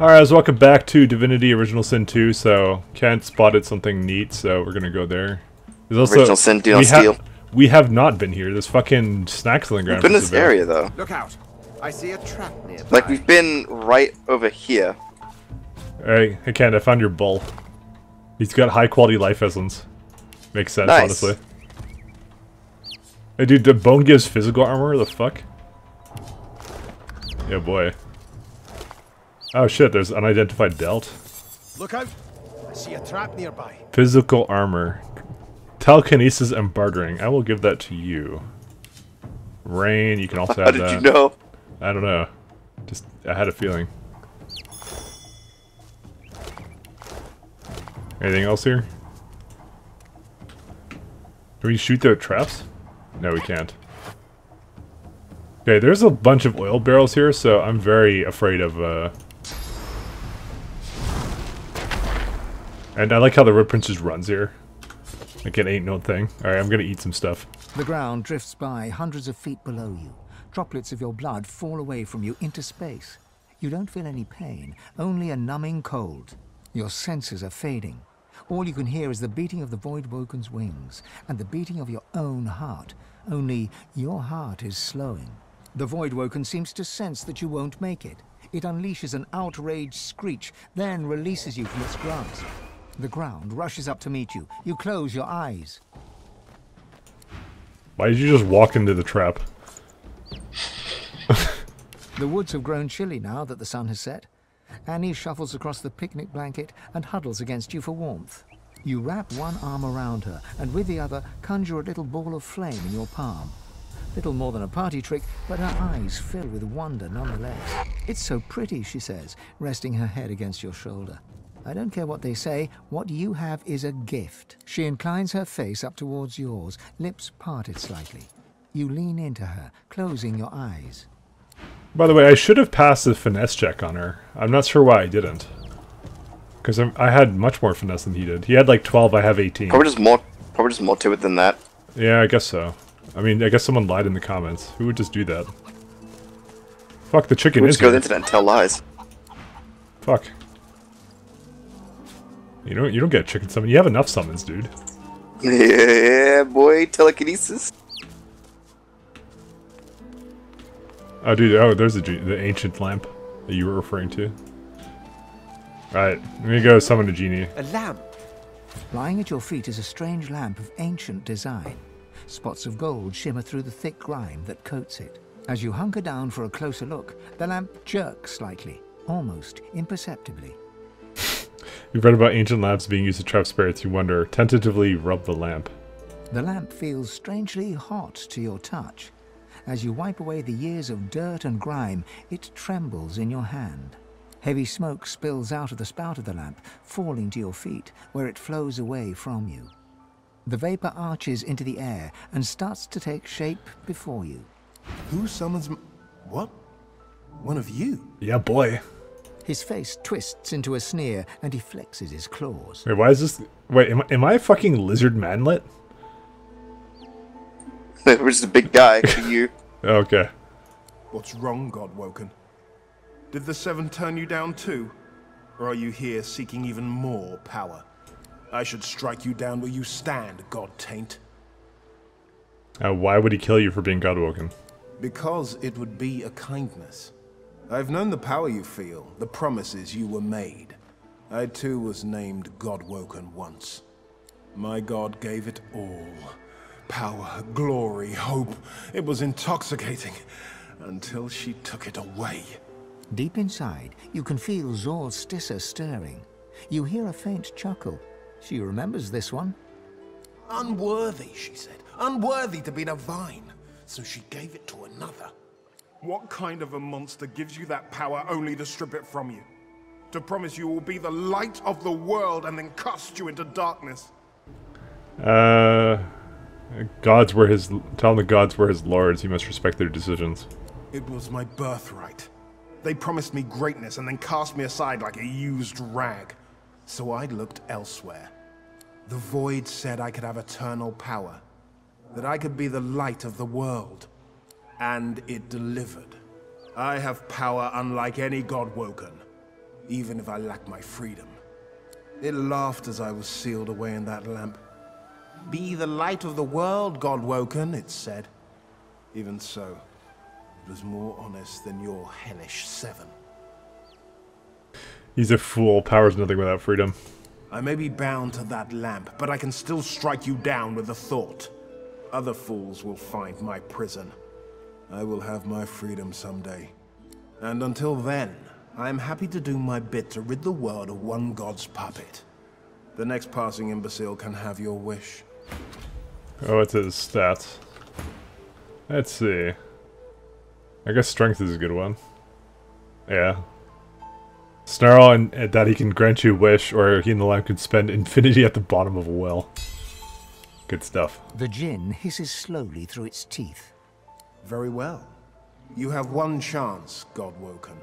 Alright, guys, welcome back to Divinity Original Sin 2. So, Kent spotted something neat, so we're gonna go there. There's also, Original Sin, do not we ha- We have not been here. This fucking snackling ground. We've been in this area though. Look out! I see a trap nearby. Like we've been right over here. Alright, hey Kent, I found your bull. He's got high quality life essence. Makes sense, Nice. honestly. Hey dude, the bone gives physical armor? The fuck? Yeah, boy. Oh shit, there's unidentified delt. Look out! I see a trap nearby. Physical armor. Telekinesis and bartering. I will give that to you. Rain, you can also How did that. you know? I don't know. Just, I had a feeling. Anything else here? Can we shoot the traps? No, we can't. Okay, there's a bunch of oil barrels here, so I'm very afraid of, uh... And I like how the Red Prince just runs here. Like it ain't no thing. Alright, I'm gonna eat some stuff. The ground drifts by hundreds of feet below you. Droplets of your blood fall away from you into space. You don't feel any pain, only a numbing cold. Your senses are fading. All you can hear is the beating of the Void Woken's wings and the beating of your own heart. Only your heart is slowing. The Void Woken seems to sense that you won't make it. It unleashes an outraged screech, then releases you from its grasp. The ground rushes up to meet you. You close your eyes. Why did you just walk into the trap? The woods have grown chilly now that the sun has set. Annie shuffles across the picnic blanket and huddles against you for warmth. You wrap one arm around her and with the other conjure a little ball of flame in your palm. Little more than a party trick, but her eyes fill with wonder nonetheless. It's so pretty, she says, resting her head against your shoulder. I don't care what they say, what you have is a gift. She inclines her face up towards yours, lips parted slightly. You lean into her, closing your eyes. By the way, I should have passed the finesse check on her. I'm not sure why I didn't. Because I had much more finesse than he did. He had like 12, I have 18. Probably just more. Probably just more to it than that. Yeah, I guess so. I mean, I guess someone lied in the comments. Who would just do that? Fuck, the chicken We'll is just go to the here. internet and tell lies. Fuck. You don't, you don't get chicken summon. You have enough summons, dude. Yeah, boy, telekinesis. Oh, dude. Oh, there's the, the ancient lamp that you were referring to. Alright, let me go summon a genie. A lamp. Lying at your feet is a strange lamp of ancient design. Spots of gold shimmer through the thick grime that coats it. As you hunker down for a closer look, the lamp jerks slightly, almost imperceptibly. You've read about ancient lamps being used to trap spirits. You wonder. Tentatively rub the lamp. The lamp feels strangely hot to your touch. As you wipe away the years of dirt and grime, it trembles in your hand. Heavy smoke spills out of the spout of the lamp, falling to your feet, where it flows away from you. The vapor arches into the air and starts to take shape before you. Who summons m- What? One of you? Yeah, boy. His face twists into a sneer and he flexes his claws. Wait, why is this? Wait, am, I- am I a fucking lizard manlet? We're just a big guy. you. Okay. What's wrong, Godwoken? Did the Seven turn you down too? Or are you here seeking even more power? I should strike you down where you stand, God Taint. Uh, why would he kill you for being Godwoken? Because it would be a kindness. I've known the power you feel, the promises you were made. I too was named Godwoken once. My God gave it all. Power, glory, hope. It was intoxicating. Until she took it away. Deep inside, you can feel Zorl-Stissa stirring. You hear a faint chuckle. She remembers this one. Unworthy, she said. Unworthy to be divine. So she gave it to another. What kind of a monster gives you that power only to strip it from you? To promise you will be the light of the world and then cast you into darkness? Uh, gods were his. Tell the gods were his lords. He must respect their decisions. It was my birthright. They promised me greatness and then cast me aside like a used rag. So I looked elsewhere. The Void said I could have eternal power, that I could be the light of the world. And it delivered. I have power unlike any god woken. even if I lack my freedom. It laughed as I was sealed away in that lamp. Be the light of the world, God Woken, it said. Even so, it was more honest than your hellish seven. He's a fool. Power's nothing without freedom. I may be bound to that lamp, but I can still strike you down with a thought. Other fools will find my prison. I will have my freedom someday. And until then, I am happy to do my bit to rid the world of one god's puppet. The next passing imbecile can have your wish. Oh, what's his stats? Let's see. I guess strength is a good one. Yeah. Snarl and, and that he can grant you a wish, or he and the lamp can spend infinity at the bottom of a well. Good stuff. The djinn hisses slowly through its teeth. Very well. You have one chance, Godwoken.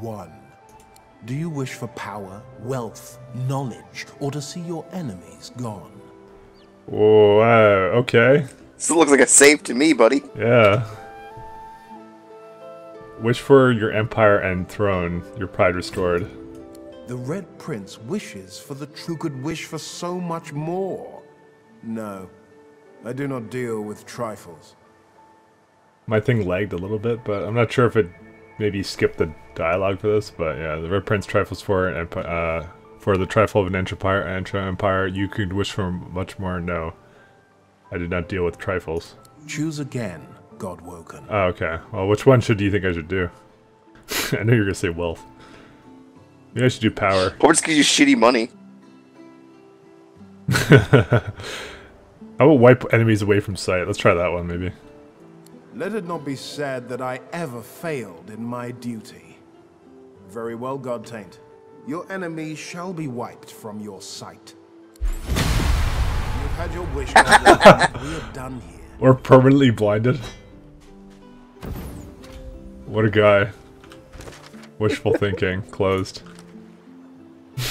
One. Do you wish for power, wealth, knowledge, or to see your enemies gone? Whoa, uh, okay. This looks like a save to me, buddy. Yeah. Wish for your empire and throne, your pride restored. The Red Prince wishes for the true could wish for so much more. No, I do not deal with trifles. My thing lagged a little bit, but I'm not sure if it maybe skipped the dialogue for this. But yeah, the Red Prince trifles for an empi- uh, for the trifle of an empire. An empire, you could wish for much more. No, I did not deal with trifles. Choose again, Godwoken. Oh, okay. Well, which one should do you think I should do? I know you're gonna say wealth. Maybe I should do power. Probably just gives you shitty money. I will wipe enemies away from sight. Let's try that one, maybe. Let it not be said that I ever failed in my duty. Very well, God Taint. Your enemies shall be wiped from your sight. You've had your wish, we are done here. Or permanently blinded. What a guy. Wishful thinking. Closed.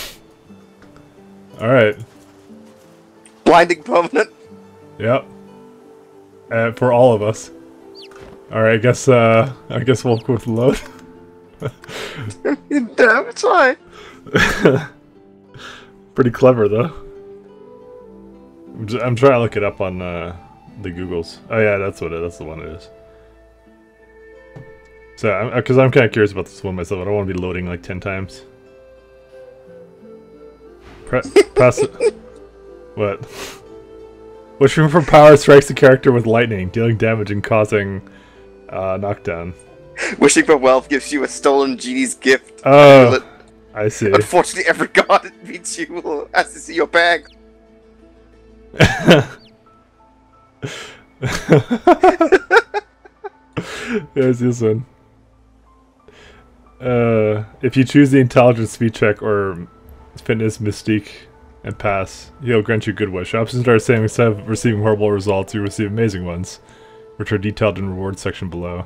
Alright. Blinding permanent. Yep. Uh, for all of us. Alright, I guess, uh, I guess we'll go with load. Damn, it's fine. Pretty clever, though. I'm, j- I'm trying to look it up on, uh, the Googles. Oh yeah, that's what it, that's the one it is. So, I because I'm, kind of curious about this one myself. I don't want to be loading like 10 times. Pre press. What? Wishing for power strikes the character with lightning, dealing damage and causing uh, knockdown. Wishing for wealth gives you a stolen genie's gift. Oh, I see. Unfortunately, every god meets you will has to see your bag. There's this one. Uh, if you choose the intelligence speed check or fitness mystique and pass, he'll grant you good wish. Options are the same instead of receiving horrible results, you receive amazing ones, which are detailed in reward section below.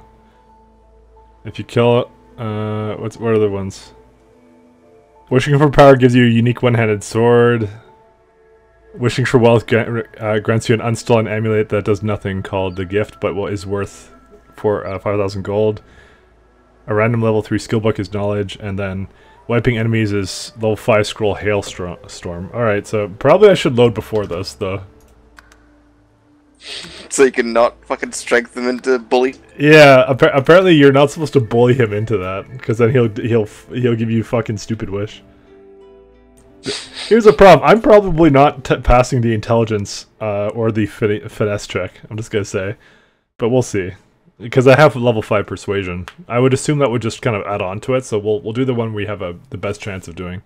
If you kill, uh, what's what are the ones? Wishing for power gives you a unique one-handed sword. Wishing for wealth uh, grants you an unstolen amulet that does nothing called the gift, but what is worth for uh, 5,000 gold. A random level 3 skill book is knowledge, and then wiping enemies is level 5 scroll hailstorm. Storm. Alright, so probably I should load before this, though. So you can not fucking strength him into bully. Yeah, appa- apparently you're not supposed to bully him into that, because then he'll he'll he'll give you fucking stupid wish. Here's a problem. I'm probably not t- passing the intelligence uh, or the fin- finesse check. I'm just gonna say, but we'll see. Because I have level five persuasion. I would assume that would just kind of add on to it. So we'll we'll do the one we have a the best chance of doing.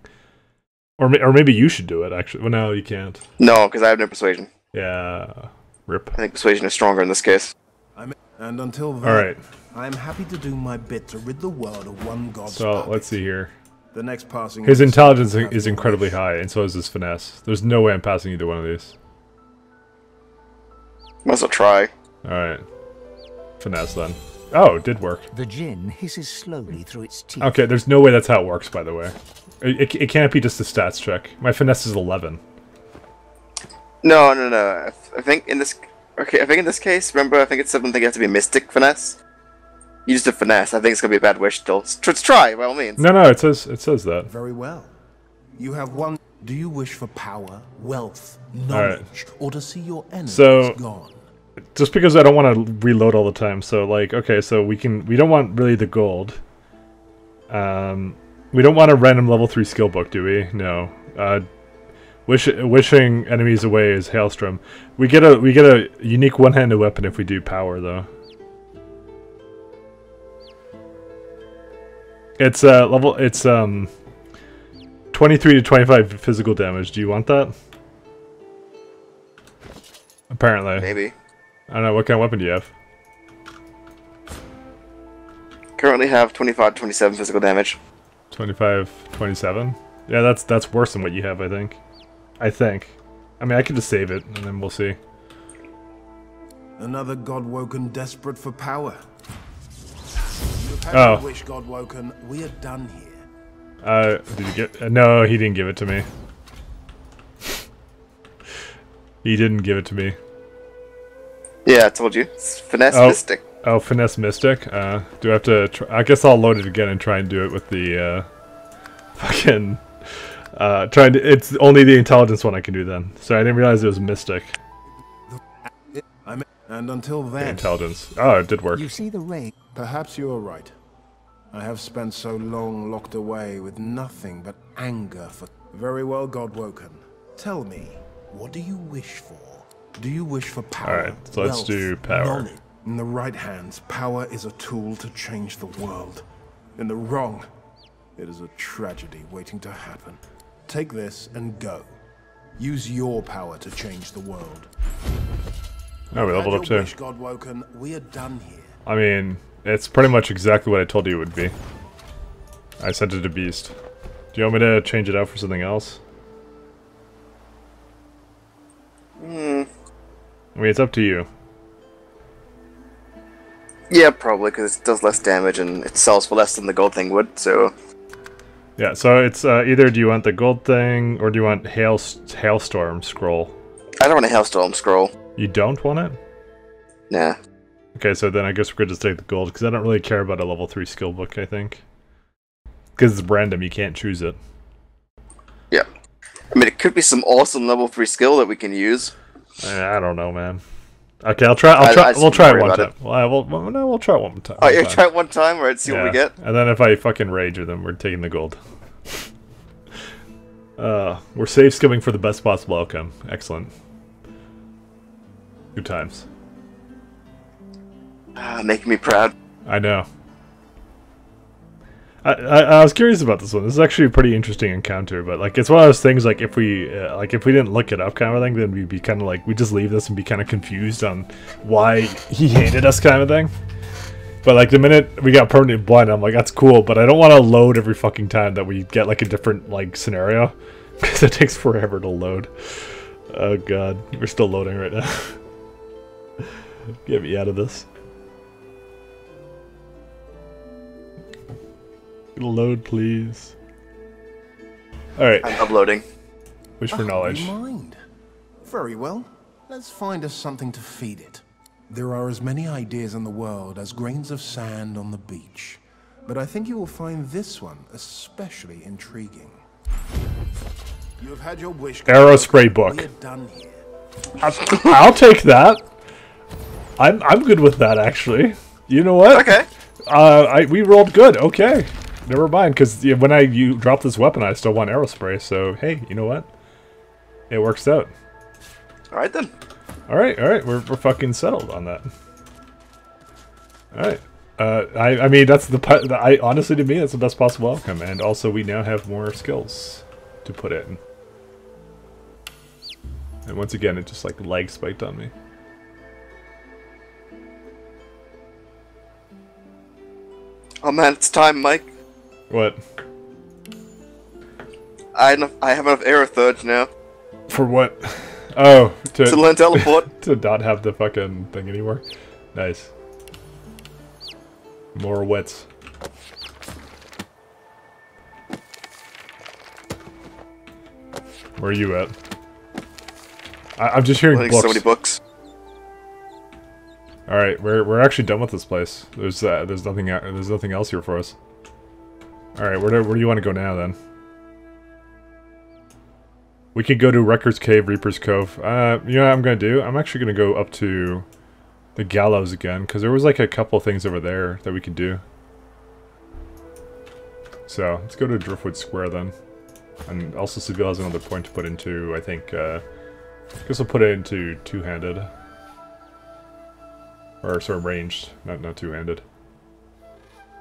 Or or maybe you should do it actually. Well, no, you can't. No, because I have no persuasion. Yeah, rip. I think persuasion is stronger in this case. I'm, and until then, All right. I am happy to do my bit to rid the world of one god. So puppet. let's see here. The next passing His intelligence will is incredibly wish. high, and so is his finesse. There's no way I'm passing either one of these. Might as well try. Alright. Finesse then. Oh, it did work. The djinn hisses slowly through its teeth. Okay, there's no way that's how it works, by the way. It, it, it can't be just a stats check. My finesse is 11. No, no, no. I th- I think in this. Okay, I think in this case, remember, I think it's something you have to be mystic finesse. You just did finesse. I think it's gonna be a bad wish still. S- Let's try by all means. No, no, it says it says that. Very well. You have one. Do you wish for power, wealth, right. knowledge, or to see your enemies So- gone? Just because I don't want to reload all the time. So like, okay, so we can we don't want really the gold. Um, we don't want a random level three skill book, do we? No. Uh, wish wishing enemies away is hailstorm. We get a we get a unique one-handed weapon if we do power though. It's uh level it's um 23 to 25 physical damage. Do you want that? Apparently. Maybe. I don't know, what kind of weapon do you have? Currently have 25 27 physical damage. 25, 27? Yeah, that's that's worse than what you have, I think. I think. I mean, I could just save it, and then we'll see. Another God-woken desperate for power. Oh. wish, God-woken. We are done here. Uh, did you get... Uh, no, he didn't give it to me. he didn't give it to me. Yeah, I told you. It's finesse Oh. mystic. Oh, Finesse Mystic? Uh, do I have to... Try I guess I'll load it again and try and do it with the, uh... Fucking... Uh, trying to... It's only the intelligence one I can do then. So I didn't realize it was Mystic. And until The intelligence. Oh, it did work. You see the ray. perhaps you are right. I have spent so long locked away with nothing but anger for. Very well, God-woken. Tell me, what do you wish for? Do you wish for power? Alright, so let's wealth, do power. knowledge? In the right hands, power is a tool to change the world. In the wrong, it is a tragedy waiting to happen. Take this and go. Use your power to change the world. Oh, we leveled up too. wish, God-woken. We are done here. I mean, it's pretty much exactly what I told you it would be. I sent it to Beast. Do you want me to change it out for something else? Hmm. I mean, it's up to you. Yeah, probably because it does less damage and it sells for less than the gold thing would. So Yeah, so it's uh, either do you want the gold thing or do you want hail hailstorm scroll? I don't want a hailstorm scroll. You don't want it? Nah. Okay, so then I guess we're gonna just take the gold because I don't really care about a level three skill book. I think because it's random, you can't choose it. Yeah. I mean, it could be some awesome level three skill that we can use. Eh, I don't know, man. Okay, I'll try. I'll try. I just we'll try it one time. about Well, I will, well, no, we'll try it one time. Oh, one yeah, time. try it one time, right? See what we get. And then if I fucking rage with them, we're taking the gold. uh, we're safe skimming for the best possible outcome. Excellent. Good times. Ah, making me proud. I know. I, I, I was curious about this one. This is actually a pretty interesting encounter, but like it's one of those things like if we uh, like if we didn't look it up kind of thing, then we'd be kind of like we just leave this and be kind of confused on why he hated us kind of thing. But like the minute we got permanent blind, I'm like that's cool, but I don't want to load every fucking time that we get like a different like scenario because it takes forever to load. Oh god, we're still loading right now. Get me out of this. Load, please. Alright, I'm uploading. wish for Ah, knowledge. Mind. Very well. Let's find us something to feed it. There are as many ideas in the world as grains of sand on the beach. But I think you will find this one especially intriguing. You have had your wish. Arrow spray book. We are done here. I'll take that. I'm I'm good with that actually. You know what? Okay. Uh, I we rolled good. Okay, never mind. Because when I you drop this weapon, I still want arrow spray. So hey, you know what? It works out. All right then. All right, all right. We're we're fucking settled on that. All right. Uh, I I mean that's the, I honestly to me that's the best possible outcome, and also we now have more skills to put in. And once again, it just like leg spiked on me. Oh man, it's time, Mike. What? I enough, I have enough arrow thirds now For what? Oh, to to learn teleport. to not have the fucking thing anymore. Nice. More wits. Where are you at? I, I'm just hearing books. so many books. All right, we're we're actually done with this place. There's uh, there's nothing uh, there's nothing else here for us. All right, where do where do you want to go now then? We could go to Records Cave, Reaper's Cove. Uh, you know what I'm gonna do? I'm actually gonna go up to the gallows again because there was like a couple things over there that we could do. So let's go to Driftwood Square then, and also Sebille has another point to put into. I think. Uh, I guess I'll put it into two-handed. Or, sorry, ranged, not, not two-handed.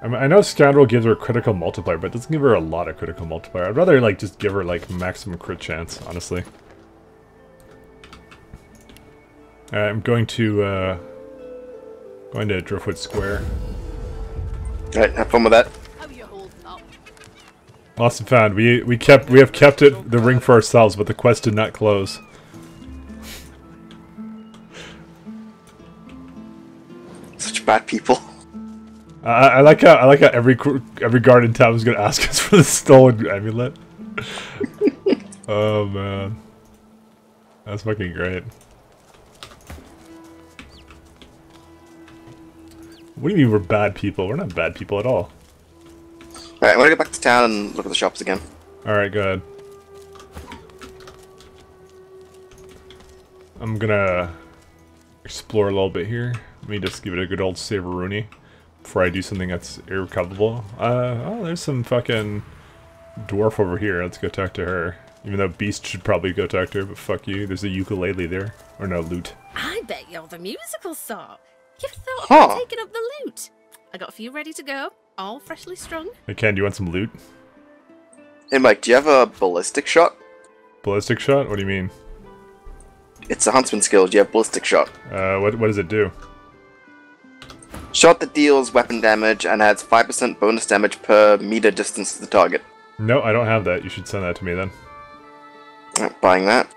I, mean, I know Scoundrel gives her a critical multiplier, but it doesn't give her a lot of critical multiplier. I'd rather, like, just give her, like, maximum crit chance, honestly. I'm going to, uh... Going to Driftwood Square. Alright, have fun with that. Lost and found. We we kept we have kept it the ring for ourselves, but the quest did not close. Such bad people. I, I like how I like how every every guard in town is gonna ask us for the stolen amulet. oh man, that's fucking great. What do you mean we're bad people? We're not bad people at all. Alright, I want to go back to town and look at the shops again. Alright, go ahead. I'm gonna explore a little bit here. Let me just give it a good old Rooney before I do something that's irrecoverable. Uh, oh, there's some fucking dwarf over here. Let's go talk to her. Even though Beast should probably go talk to her, but fuck you. There's a ukulele there. Or no, lute. I bet you're the musical sort. You've thought Huh. about taking up the lute. I got a few ready to go, all freshly strung. Hey, Ken, do you want some loot? Hey Mike, do you have a ballistic shot? Ballistic shot? What do you mean? It's a huntsman skill. Do you have ballistic shot? Uh, what, what does it do? Shot that deals weapon damage and adds 5% bonus damage per meter distance to the target. No, I don't have that. You should send that to me then. Alright, buying that.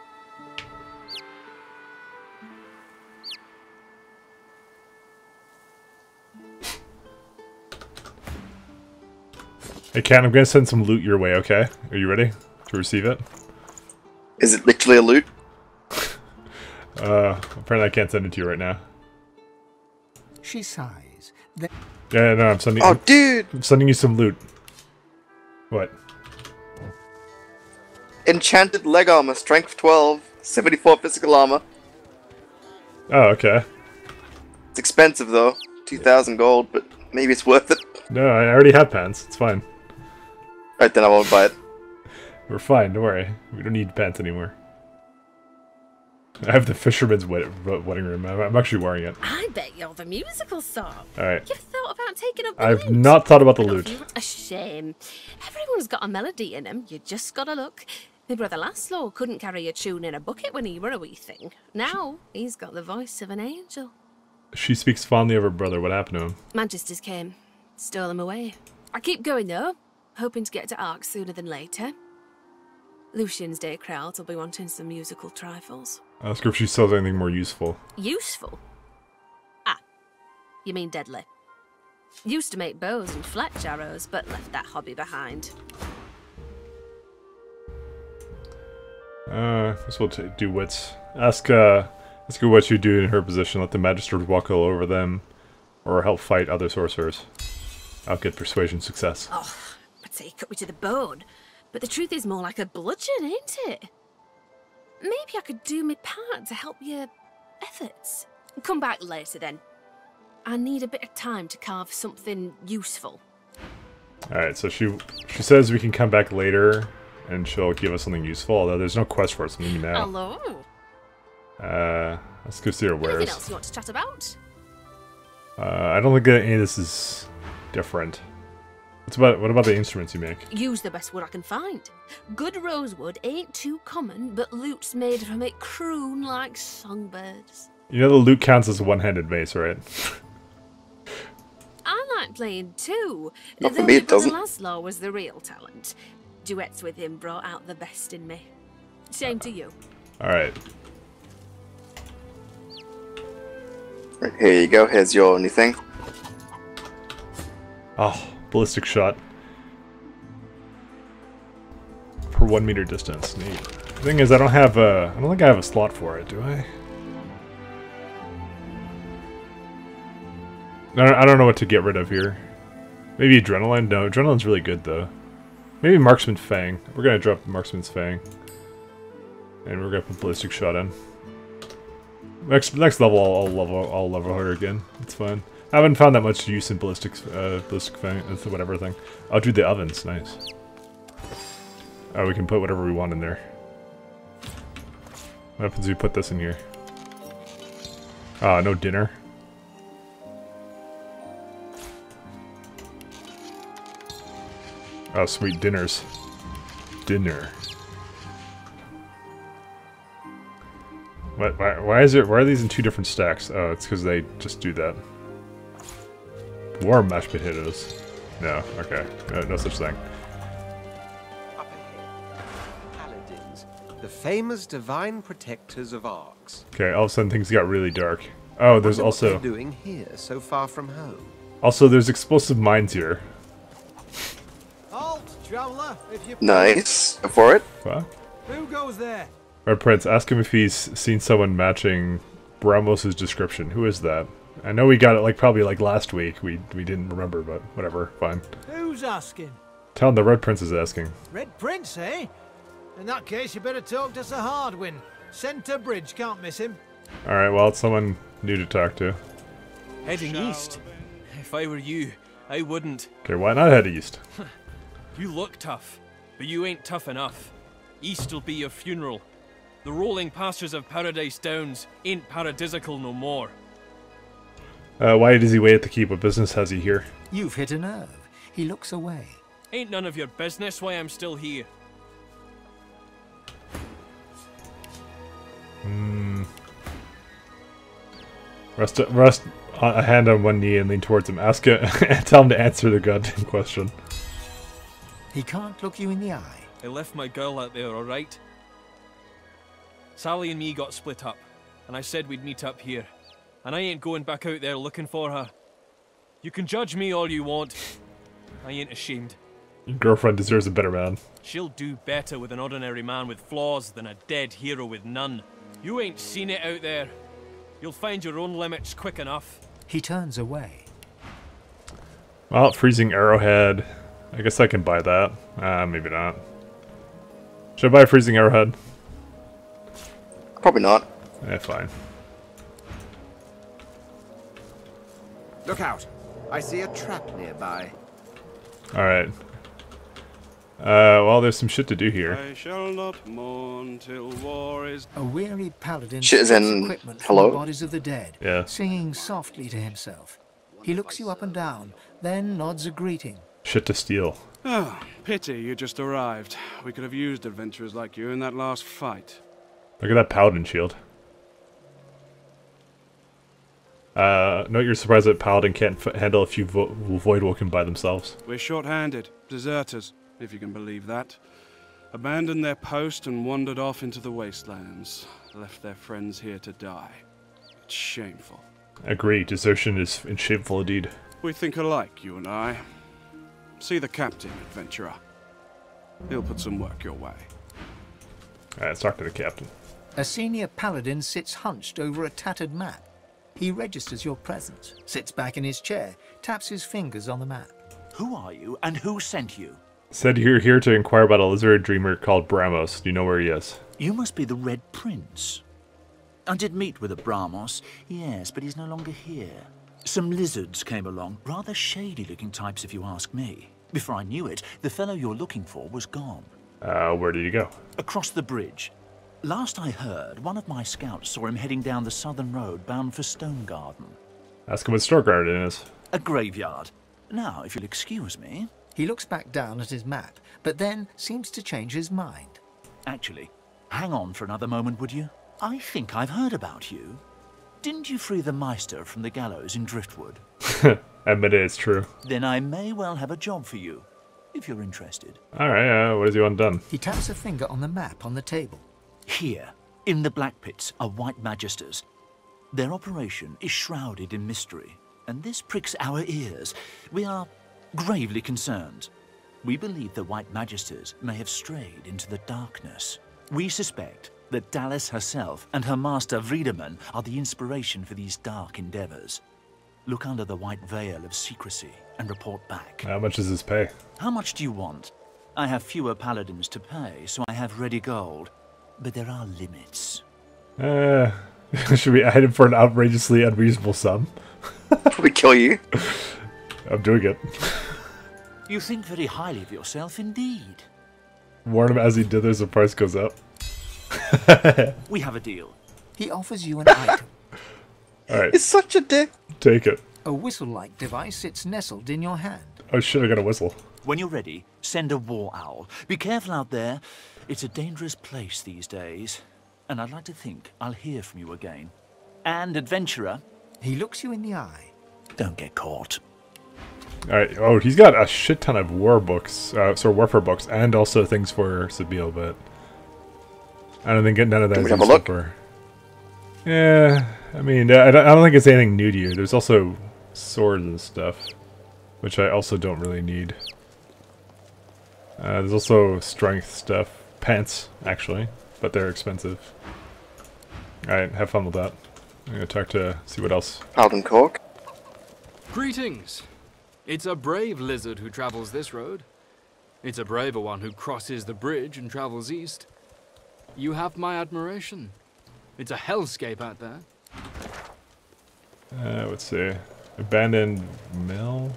Hey, Ken, I'm gonna send some loot your way, okay? Are you ready to receive it? Is it literally a loot? Uh, apparently I can't send it to you right now. She sighs. Yeah, no, I'm sending. Oh, dude! I'm sending you some loot. What? Enchanted leg armor, strength 12, 74 physical armor. Oh, okay. It's expensive though, 2,000 gold, but maybe it's worth it. No, I already have pants. It's fine. Right then, I won't buy it. We're fine. Don't worry. We don't need pants anymore. I have the fisherman's wedding room. I'm, I'm actually wearing it. I bet you're the musical sort. All right. You've thought about taking up I've not thought about the I got a loot. A shame. Everyone's got a melody in them. You just gotta look. My brother Laszlo couldn't carry a tune in a bucket when he were a wee thing. Now he's got the voice of an angel. She speaks fondly of her brother. What happened to him? Magisters came, stole him away. I keep going though, hoping to get to Arx sooner than later. Lucian's Day crowds will be wanting some musical trifles. Ask her if she sells anything more useful. Useful? Ah, you mean deadly. Used to make bows and fletch arrows, but left that hobby behind. Uh, this will do wits. Ask, uh, ask her what she'd do in her position. Let the magistrate walk all over them, or help fight other sorcerers. I'll get persuasion success. Oh, I'd say he cut me to the bone, but the truth is more like a bludgeon, ain't it? Maybe I could do my part to help your efforts. Come back later then. I need a bit of time to carve something useful. All right, so she she says we can come back later, and she'll give us something useful. Although there's no quest for us to now. Hello. Uh, let's go see her Anything else you want to chat about? Uh, I don't think any of this is different. What's about what about the instruments you make? Use the best wood I can find. Good rosewood ain't too common, but lute's made from it croon like songbirds. You know the lute counts as a one-handed mace, right? I like playing too. Not for me, it doesn't. Laszlo was the real talent. Duets with him brought out the best in me. Shame to you. All right. Right, here you go, here's your new thing. Oh, ballistic shot. for one meter distance. Neat. The thing is, I don't have a. I don't think I have a slot for it, do I? I don't, know what to get rid of here. Maybe adrenaline? No, adrenaline's really good though. Maybe marksman fang. We're gonna drop marksman's fang, and we're gonna put ballistic shot in. Next next level, I'll, I'll level I'll level her again. It's fine. I haven't found that much use in ballistic uh, ballistic fang, uh, whatever thing. I'll do the ovens. Nice. Oh, we can put whatever we want in there. What happens if we put this in here? Ah, no dinner. Oh, sweet dinners. Dinner. What, why, why is it, why are these in two different stacks? Oh, it's because they just do that. Warm mashed potatoes. No, okay. No, no such thing. Up ahead, paladins, the famous divine protectors of Arx. Okay, all of a sudden things got really dark. Oh, there's Wonder what also, they're doing here, so far from home. also there's explosive mines here. Halt, traveller, if you Nice. Go for it. What? Who goes there? Red Prince, ask him if he's seen someone matching Bramos' description. Who is that? I know we got it like probably like last week. We we didn't remember, but whatever, fine. Who's asking? Tell him the Red Prince is asking. Red Prince, eh? In that case, you better talk to Sir Hardwin. Centre Bridge, can't miss him. Alright, well, it's someone new to talk to. Heading east. If I were you, I wouldn't. Okay, why not head east? You look tough, but you ain't tough enough. East'll be your funeral. The rolling pastures of Paradise Downs ain't paradisical no more. Uh, why does he wait at the keep? What business has he here? You've hit a nerve. He looks away. Ain't none of your business why I'm still here. Rest, rest a hand on one knee and lean towards him. Ask him, tell him to answer the goddamn question. He can't look you in the eye. I left my girl out there, alright? Sally and me got split up, and I said we'd meet up here. And I ain't going back out there looking for her. You can judge me all you want. I ain't ashamed. Your girlfriend deserves a better man. She'll do better with an ordinary man with flaws than a dead hero with none. You ain't seen it out there. You'll find your own limits quick enough. He turns away. Well, freezing arrowhead. I guess I can buy that. Uh, maybe not. Should I buy a freezing arrowhead? Probably not. Eh, fine. Look out! I see a trap nearby. Alright. Uh, well, there's some shit to do here. I shall not mourn till war is A weary paladin Shit is in- equipment from hello? the bodies of the dead, Yeah. singing softly to himself. He looks you up and down, then nods a greeting. Shit to steal. Oh, pity you just arrived. We could have used adventurers like you in that last fight. Look at that paladin shield. Uh, note you're surprised that paladin can't f- handle a few vo- void woken by themselves. We're short-handed, deserters, if you can believe that. Abandoned their post and wandered off into the wastelands. Left their friends here to die. It's shameful. Agree, desertion is shameful indeed. We think alike, you and I. See the captain, adventurer. He'll put some work your way. Alright, let's talk to the captain. A senior paladin sits hunched over a tattered map. He registers your presence, sits back in his chair, taps his fingers on the map. Who are you, and who sent you? Said you're here to inquire about a lizard dreamer called Bramos. Do you know where he is? You must be the Red Prince. I did meet with a Bramos, yes, but he's no longer here. Some lizards came along, rather shady looking types if you ask me. Before I knew it, the fellow you're looking for was gone. Uh, where did he go? Across the bridge. Last I heard, one of my scouts saw him heading down the southern road bound for Stone Garden. Ask him what Stone Garden is. A graveyard. Now, if you'll excuse me. He looks back down at his map, but then seems to change his mind. Actually, hang on for another moment, would you? I think I've heard about you. Didn't you free the Meistr from the gallows in Driftwood? Admit it, it's true. Then I may well have a job for you, if you're interested. Alright, uh, what does he want done? He taps a finger on the map on the table. Here, in the Black Pits, are White Magisters. Their operation is shrouded in mystery, and this pricks our ears. We are gravely concerned. We believe the White Magisters may have strayed into the darkness. We suspect that Dallis herself and her master Vriedemann are the inspiration for these dark endeavors. Look under the white veil of secrecy and report back. How much does this pay? How much do you want? I have fewer paladins to pay, so I have ready gold. But there are limits. Uh, should we add him for an outrageously unreasonable sum? Probably kill you. I'm doing it. You think very highly of yourself indeed. Warn him as he dithers, the price goes up. We have a deal. He offers you an item. Alright, It's such a dick. take it. A whistle-like device sits nestled in your hand. Oh shit, I got a whistle. When you're ready, send a war owl. Be careful out there. It's a dangerous place these days. And I'd like to think I'll hear from you again. And, adventurer, He looks you in the eye. don't get caught. Alright, oh, he's got a shit ton of war books, uh, so warfare books, and also things for Sabine, but I don't think none of that Can is we have a useful look? for. Yeah, I mean, I don't, I don't think it's anything new to you. There's also swords and stuff, which I also don't really need. Uh, there's also strength stuff, pants actually, but they're expensive. Alright, have fun with that. I'm gonna talk to see what else. Paladin Cork. Greetings. It's a brave lizard who travels this road. It's a braver one who crosses the bridge and travels east. You have my admiration. It's a hellscape out there. Uh, let's see. Abandoned mill.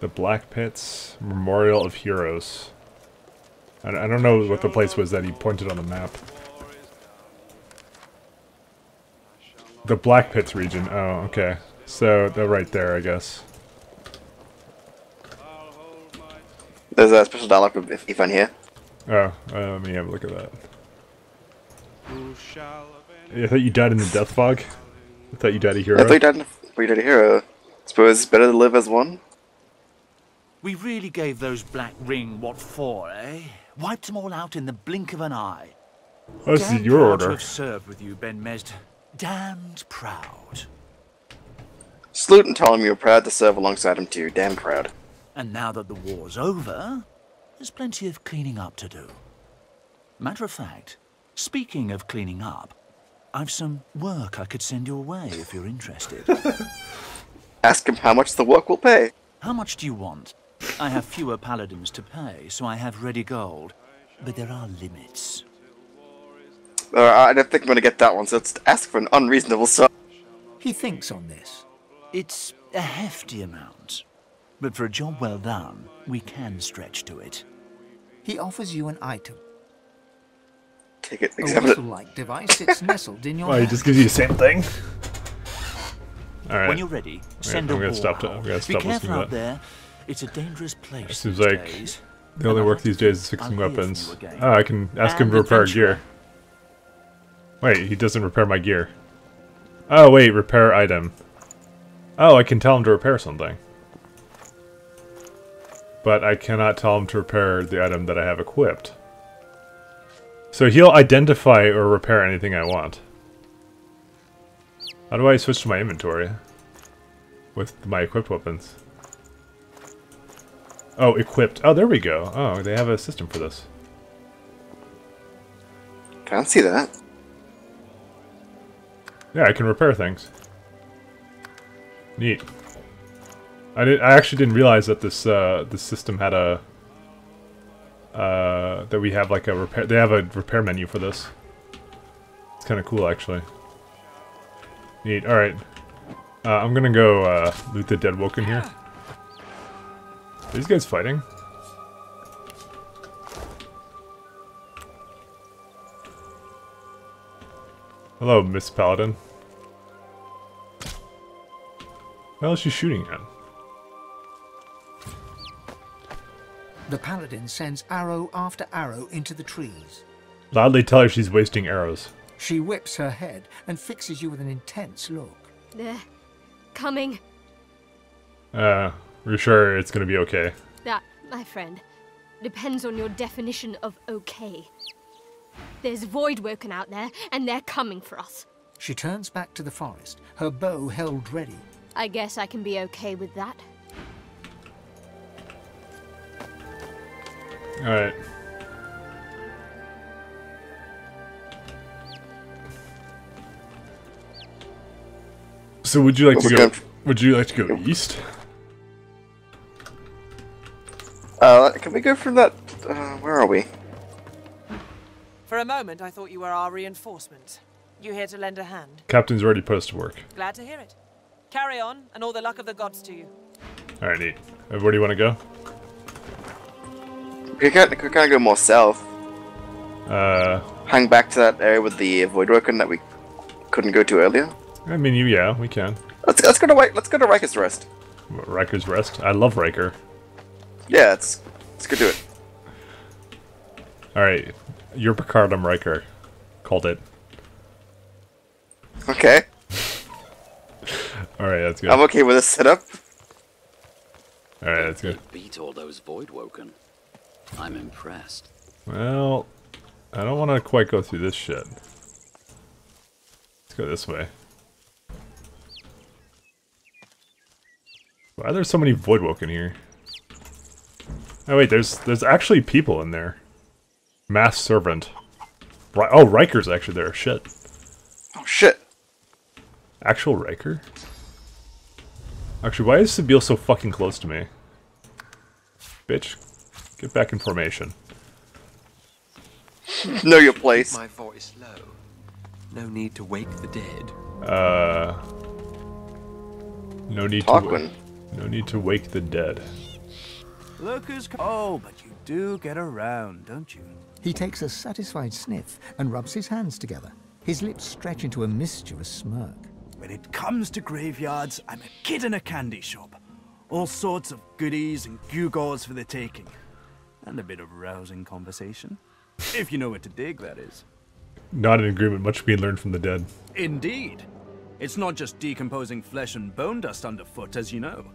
The Black Pits Memorial of Heroes. I, I don't know what the place was that he pointed on the map. The Black Pits region. Oh, okay. So they're right there, I guess. There's a special dialogue with if Ifan here. Oh, uh, let me have a look at that. I thought you died in the death fog. I thought you died a hero. I thought you died, in- thought you died a hero. Suppose it's better to live as one. We really gave those Black Ring what for, eh? Wiped them all out in the blink of an eye. I this is Damned your proud order. To have served with you, ben-Mezd. Damned proud. Salute and tell him you're proud to serve alongside him too. Damn proud. And now that the war's over, there's plenty of cleaning up to do. Matter of fact, speaking of cleaning up, I've some work I could send your way if you're interested. Ask him how much the work will pay. How much do you want? I have fewer paladins to pay, so I have ready gold. But there are limits. Uh, I don't think I'm gonna get that one, so let's ask for an unreasonable sum. He thinks on this. It's a hefty amount. But for a job well done, we can stretch to it. He offers you an item. Take it, A examine it. whistle-like device sits nestled in your Well, he hand. just gives you the same thing. All right. When you're ready, send I'm a gonna stop. To, owl. I'm gonna Be stop listening careful to out that. there. It's a dangerous place. It seems like days. the only work these days is fixing I'll weapons. Oh, I can ask him to repair gear. Wait, he doesn't repair my gear. Oh, wait, repair item. Oh, I can tell him to repair something. But I cannot tell him to repair the item that I have equipped. So he'll identify or repair anything I want. How do I switch to my inventory? With my equipped weapons. Oh, equipped. Oh, there we go. Oh, they have a system for this. Can't see that. Yeah, I can repair things. Neat. I did. I actually didn't realize that this uh, this system had a uh, that we have like a repair. They have a repair menu for this. It's kind of cool, actually. Neat. All right. Uh, I'm gonna go uh, loot the dead woken here. Are these guys fighting? Hello, Miss Paladin. What the hell is she shooting at? The paladin sends arrow after arrow into the trees. Loudly tell her she's wasting arrows. She whips her head and fixes you with an intense look. There. Coming. Uh, we're sure it's gonna be okay. That, my friend, depends on your definition of okay. There's void woken out there, and they're coming for us. She turns back to the forest, her bow held ready. I guess I can be okay with that. Alright. So would you like to go? Would you like to go east? Uh, can we go from that? Uh, where are we? For a moment, I thought you were our reinforcement. You here to lend a hand? Captain's already put us to work. Glad to hear it. Carry on, and all the luck of the gods to you. All right, neat. Uh, Where do you want to go? We can we kind of go more south. Uh, Hang back to that area with the void woken that we couldn't go to earlier. I mean, you yeah, we can. Let's let's go to Wi- let's go to Riker's Rest. Riker's Rest. I love Riker. Yeah, let's let's go do it. All right, you're Picard. I'm Riker. Called it. Okay, All right, that's good. I'm okay with this setup. All right, that's good. Beat all those void woken. I'm impressed. Well, I don't want to quite go through this shit. Let's go this way. Why are there so many void woken here? Oh wait, there's there's actually people in there. Mass servant. Ri- oh, Riker's actually there. Shit. Oh shit. Actual Riker? Actually, why is Sebille so fucking close to me? Bitch, get back in formation. know your place. My voice low. No need to wake the dead. Uh, no need Tarquin. to no need to wake the dead. Look who's co- Oh, but you do get around, don't you? He takes a satisfied sniff and rubs his hands together. His lips stretch into a mischievous smirk. When it comes to graveyards, I'm a kid in a candy shop. All sorts of goodies and gewgaws for the taking. And a bit of rousing conversation. If you know where to dig, that is. Not in agreement. Much being learned from the dead. Indeed. It's not just decomposing flesh and bone dust underfoot, as you know.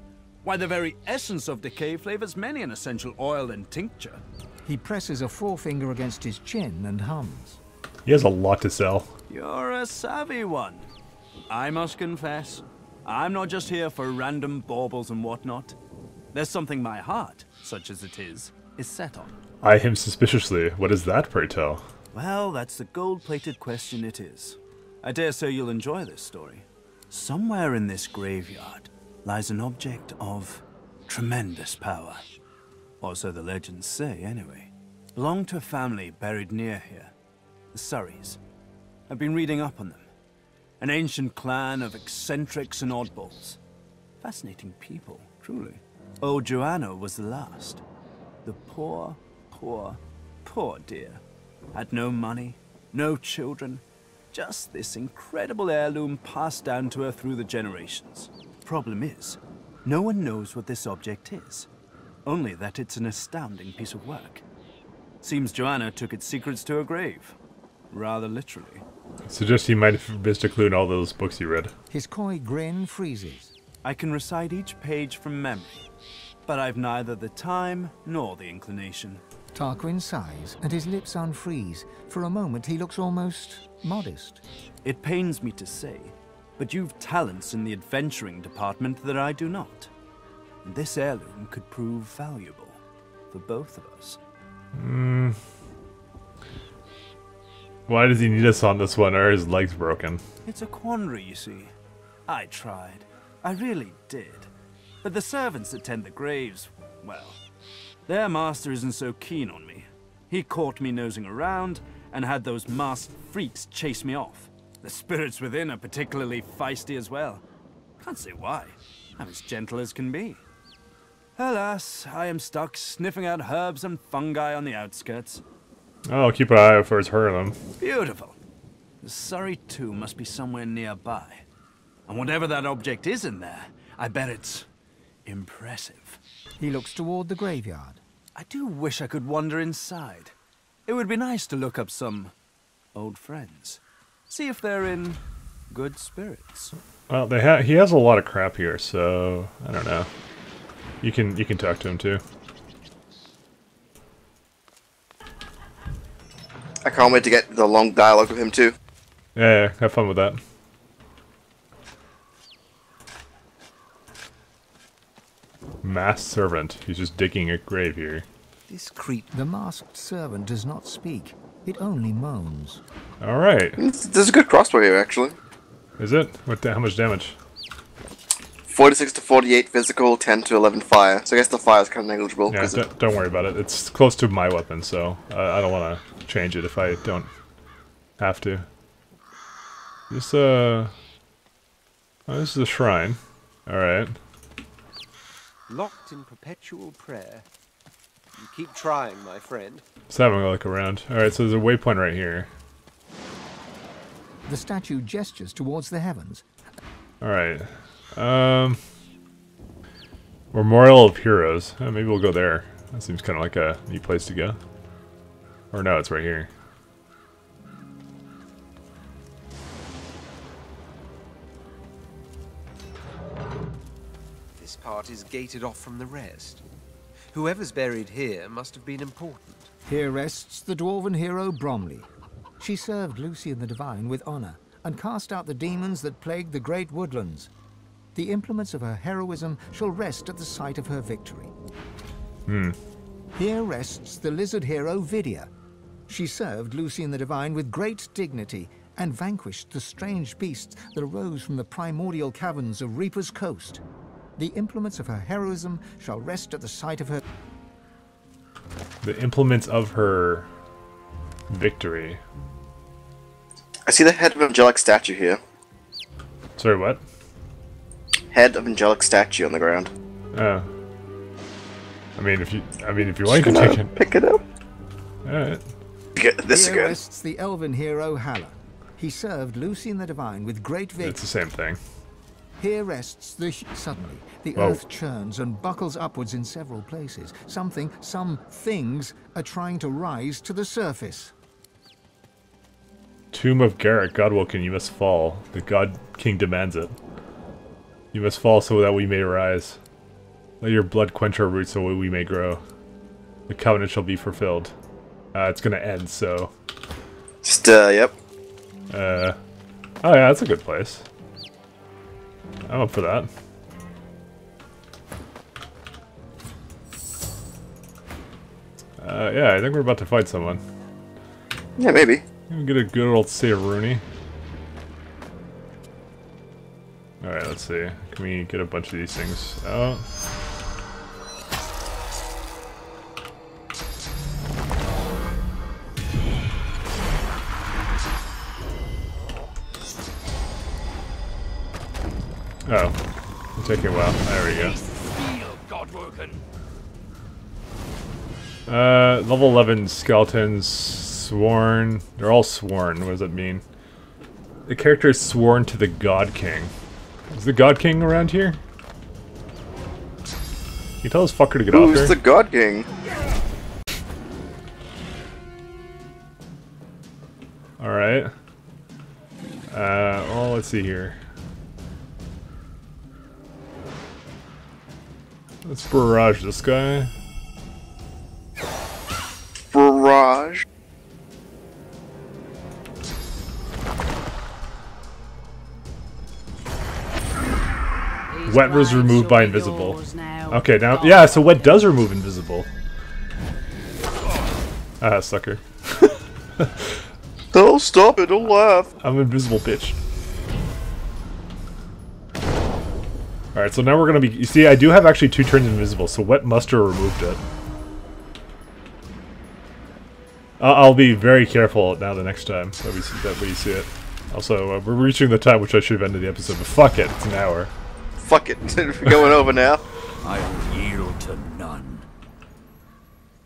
Why, the very essence of decay flavors many an essential oil and tincture. He presses a forefinger against his chin and hums. He has a lot to sell. You're a savvy one. I must confess, I'm not just here for random baubles and whatnot. There's something my heart, such as it is, is set on. I him suspiciously. What is that, pray tell? Well, that's the gold-plated question it is. I dare say you'll enjoy this story. Somewhere in this graveyard lies an object of tremendous power. Or so the legends say, anyway. Belonged to a family buried near here. The Surreys. I've been reading up on them. An ancient clan of eccentrics and oddballs. Fascinating people, truly. Old Joanna was the last. The poor, poor, poor dear. Had no money, no children, just this incredible heirloom passed down to her through the generations. Problem is, no one knows what this object is. Only that it's an astounding piece of work. Seems Joanna took its secrets to her grave. Rather literally. Suggest you might have missed a clue in all those books you read. His coy grin freezes. I can recite each page from memory, but I've neither the time nor the inclination. Tarquin sighs and his lips unfreeze. For a moment he looks almost modest. It pains me to say, but you've talents in the adventuring department that I do not. And this heirloom could prove valuable for both of us. Hmm. Why does he need us on this one? Are his legs broken? It's a quandary, you see. I tried. I really did. But the servants that tend the graves, well, their master isn't so keen on me. He caught me nosing around and had those masked freaks chase me off. The spirits within are particularly feisty as well. Can't say why. I'm as gentle as can be. Alas, I am stuck sniffing out herbs and fungi on the outskirts. Oh, keep an eye out for his Harlem. Beautiful. The Surrey tomb must be somewhere nearby. And whatever that object is in there, I bet it's impressive. He looks toward the graveyard. I do wish I could wander inside. It would be nice to look up some old friends. See if they're in good spirits. Well, they ha he has a lot of crap here, so I don't know. You can you can talk to him too. I can't wait to get the long dialogue with him too. Yeah, yeah, have fun with that. Masked servant. He's just digging a grave here. This creep, The masked servant does not speak. It only moans. All right. There's a good crossbow here, actually. Is it? What? Da how much damage? 46 to 48 physical, 10 to 11 fire. So I guess the fire is kind of negligible. Yeah, 'cause don't, don't worry about it. It's close to my weapon, so uh, I don't want to change it if I don't have to. This, uh... Oh, this is a shrine. Alright. Locked in perpetual prayer. You keep trying, my friend. Let's have a look around. Alright, so there's a waypoint right here. The statue gestures towards the heavens. Alright. Um... Memorial of Heroes. Uh, maybe we'll go there. That seems kind of like a neat place to go. Or no, it's right here. This part is gated off from the rest. Whoever's buried here must have been important. Here rests the dwarven hero Bromley. She served Lucian the Divine with honor and cast out the demons that plagued the great woodlands. The implements of her heroism shall rest at the site of her victory. Hmm. Here rests the lizard hero Vidia. She served Lucian the Divine with great dignity and vanquished the strange beasts that arose from the primordial caverns of Reaper's Coast. The implements of her heroism shall rest at the site of her... The implements of her victory. I see the head of angelic statue here. Sorry, what? Head of angelic statue on the ground. Oh. I mean, if you, I mean, if you want, you can gonna take it. Pick it up. Alright. Get this Here again. rests the elven hero Halla. He served Lucian the Divine with great vigor. It's the same thing. Here rests the... Suddenly, the Whoa. earth churns and buckles upwards in several places. Something, some things, are trying to rise to the surface. Tomb of Garrick, Godwoken, you must fall. The God King demands it. You must fall so that we may rise. Let your blood quench our roots so we may grow. The covenant shall be fulfilled. Uh, it's gonna end, so... Just, uh, yep. Uh... Oh yeah, that's a good place. I'm up for that. Uh, yeah, I think we're about to fight someone. Yeah, maybe. Get a good old save Rooney. Alright, let's see. Can we get a bunch of these things out? Oh. It's taking a while. There we go. Uh, level 11 skeletons, sworn. They're all sworn. What does that mean? The character is sworn to the God King. Is the God King around here? Can you tell this fucker to get off Who's the God King? Alright. Uh, well, let's see here. Let's barrage this guy. Barrage. Wet was removed by invisible. Okay, now yeah, so wet does remove invisible. Ah, sucker. Don't stop it, don't laugh. I'm invisible, bitch. Alright, so now we're gonna be- you see, I do have actually two turns invisible, so Wet Muster removed it. I'll, I'll be very careful now the next time that we see, that we see it. Also, uh, we're reaching the time which I should have ended the episode, but fuck it, it's an hour. Fuck it. We're going over now. I will yield to none.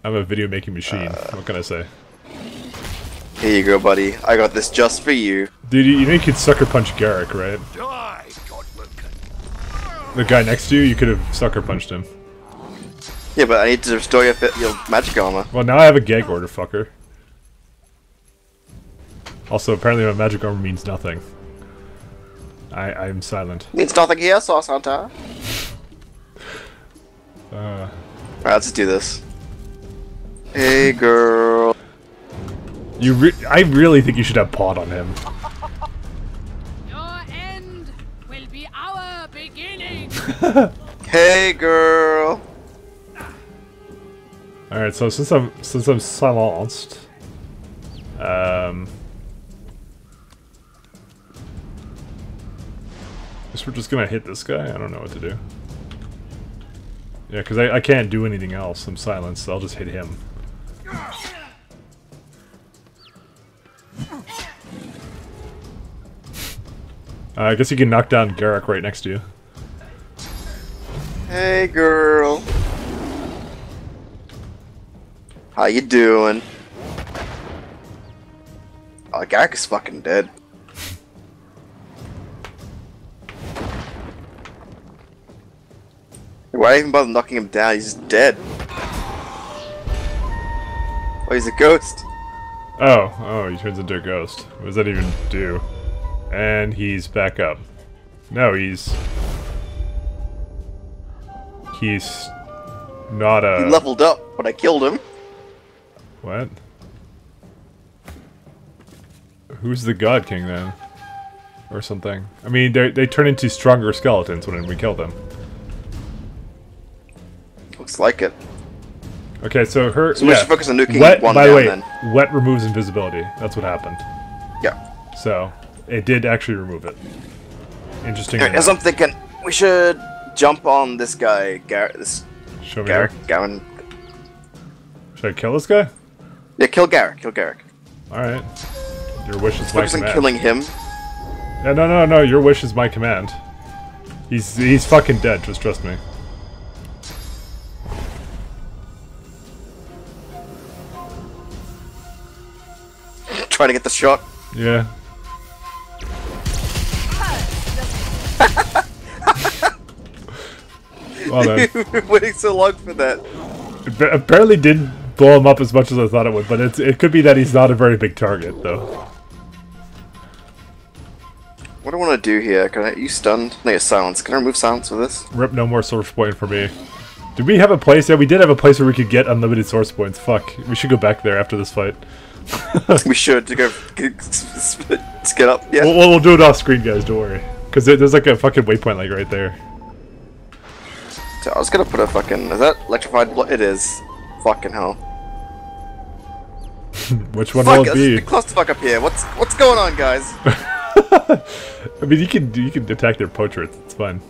I'm a video making machine, what can I say? Here you go, buddy. I got this just for you. Dude, you, you know you could sucker punch Garrick, right? The guy next to you, you could have sucker punched him. Yeah, but I need to restore your, your magic armor. Well, now I have a gag order, fucker. Also, apparently my magic armor means nothing. I I'm silent. Means nothing here, Source Hunter. Uh, Alright, let's do this. Hey, girl. you re I really think you should have pod on him. Hey, girl. All right, so since I'm since I'm silenced, um, I Guess we're just gonna hit this guy? I don't know what to do. Yeah, because I, I can't do anything else. I'm silenced, so I'll just hit him. Uh, I guess you can knock down Garrick right next to you. Hey, girl. How you doing? Oh, Garrick is fucking dead. Why even bother knocking him down? He's dead. Oh, he's a ghost. Oh, oh, he turns into a ghost. What does that even do? And he's back up. No, he's... He's not a... He leveled up, but I killed him. What? Who's the God King then? Or something. I mean, they they turn into stronger skeletons when we kill them. Looks like it. Okay, so her. So we yeah. should focus on nuking wet, one By the way, then. wet removes invisibility. That's what happened. Yeah. So it did actually remove it. Interesting. As I'm thinking, we should jump on this guy, Garrick. This Show me Garrick. Should I kill this guy? Yeah, kill Garrick. Kill Garrick. All right. Your wish is my Focus command. killing him. Yeah, no, no, no. Your wish is my command. He's he's fucking dead. Just trust me. Trying to get the shot. Yeah. Well. We've been waiting so long for that. It apparently didn't blow him up as much as I thought it would, but it's, it could be that he's not a very big target, though. What do I want to do here? Can I? You stunned? No, you're silenced. Can I remove silence with this? Rip, no more source point for me. Did we have a place? Yeah, we did have a place where we could get unlimited source points. Fuck. We should go back there after this fight. we should to go to get up. Yeah. We'll, we'll do it off screen, guys. Don't worry. Because there's like a fucking waypoint like right there. So I was gonna put a fucking. Is that electrified? It is. Fucking hell. Which one Fuck, will it be? close the fuck up here. What's what's going on, guys? I mean, you can you can attack their portraits. It's fine.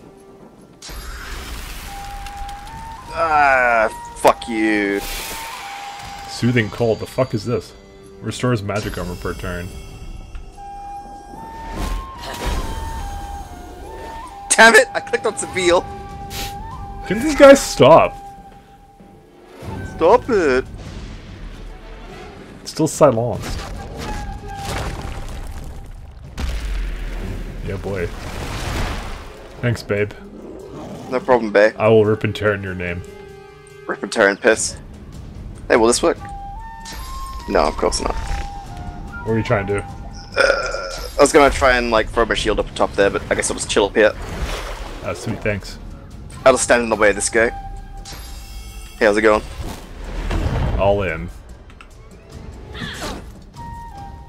Ah, fuck you. Soothing cold. The fuck is this? Restores magic armor per turn. Damn it! I clicked on Sebille. Can these guys stop? Stop it. Still silenced. Yeah, boy. Thanks, babe. No problem, babe. I will rip and tear in your name. Rip and tear and piss. Hey, will this work? No, of course not. What are you trying to do? I was gonna try and like throw my shield up top there, but I guess I'll just chill up here. Ah, sweet, thanks. I'll stand in the way of this guy. Hey, how's it going? All in.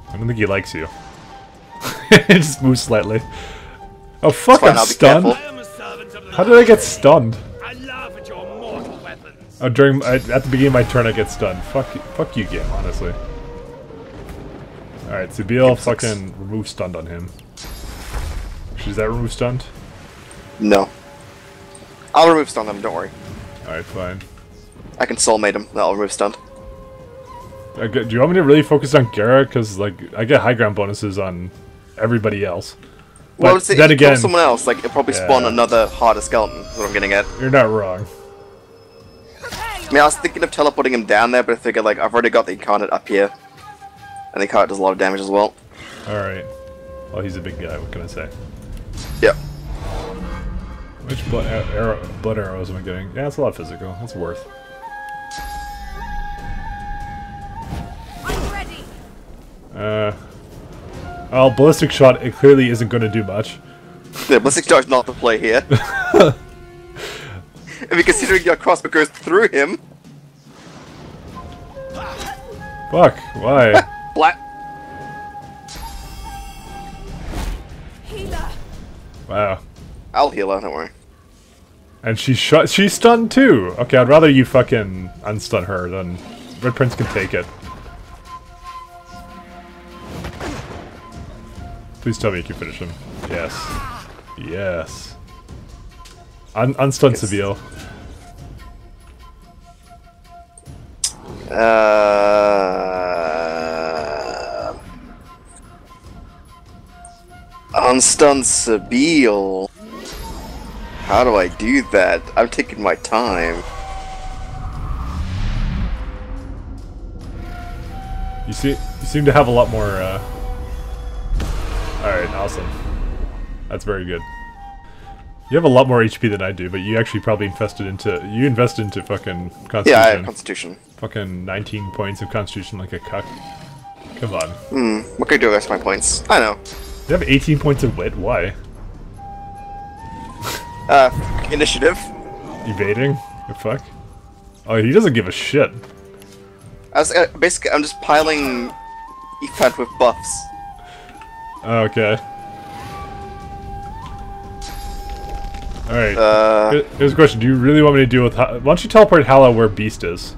I don't think he likes you. It just moves slightly. Oh fuck, fine, I'm I'll stunned. How did I get stunned? Oh, during at at the beginning of my turn, I get stunned. Fuck, you- fuck you, game. Honestly. All right, Sebille, fucking remove stunned on him. Is that remove stunned? No. I'll remove stun them, don't worry. All right, fine. I can soulmate him, that'll remove stun. Uh, I get- do you want me to really focus on Gara? Because like I get high ground bonuses on everybody else. But well, let's then if you kill again, someone else, like, it'll probably spawn another harder skeleton, is what I'm getting at. you're not wrong. I mean, I was thinking of teleporting him down there, but I figured, like, I've already got the incarnate up here. And the incarnate does a lot of damage as well. All right. Well, oh, he's a big guy. What can I say? Yep. Which blood, arrow, blood arrows am I getting? Yeah, it's a lot of physical. That's worth. I'm ready. Uh, well, ballistic shot. It clearly isn't going to do much. Yeah, Ballistic Charge not the play here. if you're considering your crossbow goes through him, Fuck. Why? black. Healer. wow. I'll heal her, don't worry. And she's shot. She's stunned too. Okay, I'd rather you fucking unstun her than Red Prince can take it. Please tell me you can finish him. Yes. Yes. Un unstun Sebille. Uh, unstun Sebille. How do I do that? I'm taking my time. You see, you seem to have a lot more. Uh... All right, awesome. That's very good. You have a lot more HP than I do, but you actually probably invested into you invested into fucking Constitution. Yeah, I have Constitution. Fucking 19 points of Constitution like a cuck. Come on. Hmm. What can I do against my points? I know. You have 18 points of wit. Why? Uh, initiative. Evading? The fuck? Oh, he doesn't give a shit. I was, uh, basically, I'm just piling Ifan with buffs. Okay. Alright. Uh, Here- Here's a question. Do you really want me to deal with... Why don't you teleport Hala where Beast is?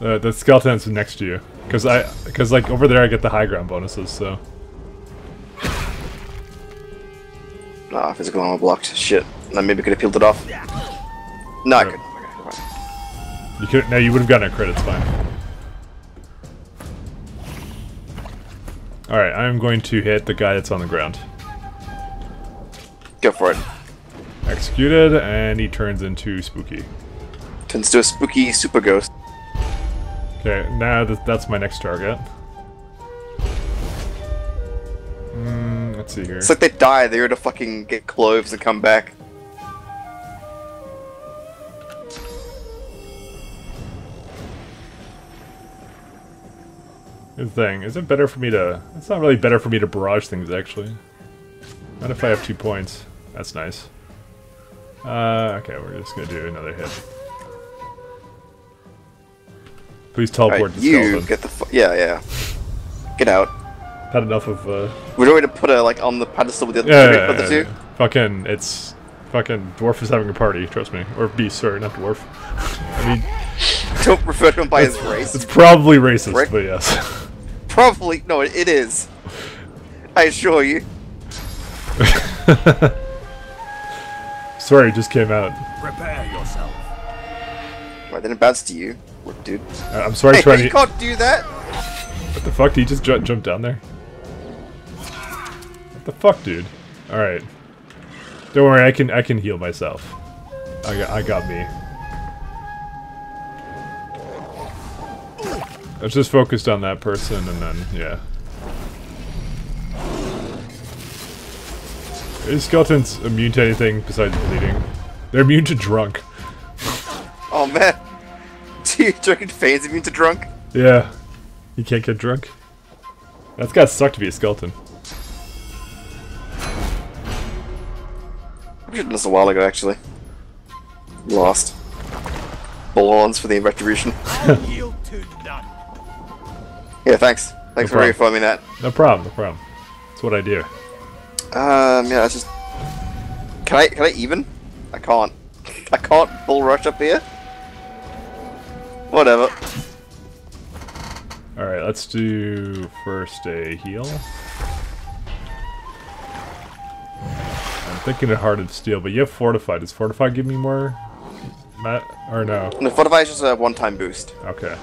Uh, the skeleton's next to you. Because I... Because, like, over there I get the high ground bonuses, so... Ah, physical armor blocked. Shit. Then maybe could have peeled it off. No, I could. You could... No, you would have gotten a crit. It's fine. Alright, I'm going to hit the guy that's on the ground. Go for it. Executed, and he turns into Spooky. Turns to a spooky super ghost. Okay, now that that's my next target. Let's see here. It's like they die, they're to fucking get cloves and come back. The thing, is it better for me to... It's not really better for me to barrage things, actually. Not if I have two points. That's nice. Uh, okay, we're just gonna do another hit. Please teleport Alright, the you skeleton. get the fu- yeah, yeah. Get out. Had enough of, uh... We're going to put her like on the pedestal with the other Yeah, two, yeah, with the yeah, two. yeah. Fucking, it's... Fucking, Dwarf is having a party, trust me. Or Beast, sorry, not Dwarf. I mean... Don't refer to him by his race. It's probably racist, Prick. but yes. Probably no, it, it is. I assure you. Sorry, it just came out. Prepare yourself. Right, then it bounces to you, dude. Uh, I'm sorry, hey, trying you to... can't do that. What the fuck? Did he just ju jump down there? What the fuck, dude? All right. Don't worry, I can I can heal myself. I got I got me. I was just focused on that person, and then yeah. Is skeletons immune to anything besides bleeding? They're immune to drunk. Oh man. Do you drinking Fane's immune to drunk? Yeah. You can't get drunk. That's gotta suck to be a skeleton. I should have done this a while ago, actually. Lost. Bull-ons for the retribution. Yield to none. Yeah, thanks. Thanks No for problem. reaffirming that. No problem, no problem. That's what I do. Um, yeah, it's just. Can I can I even? I can't. I can't bull rush up here. Whatever. Alright, let's do first a heal. Thinking of Heart of Steel, but you have Fortified. Does Fortified give me more? Matt? Or no? No, Fortify is just a one-time boost. Okay.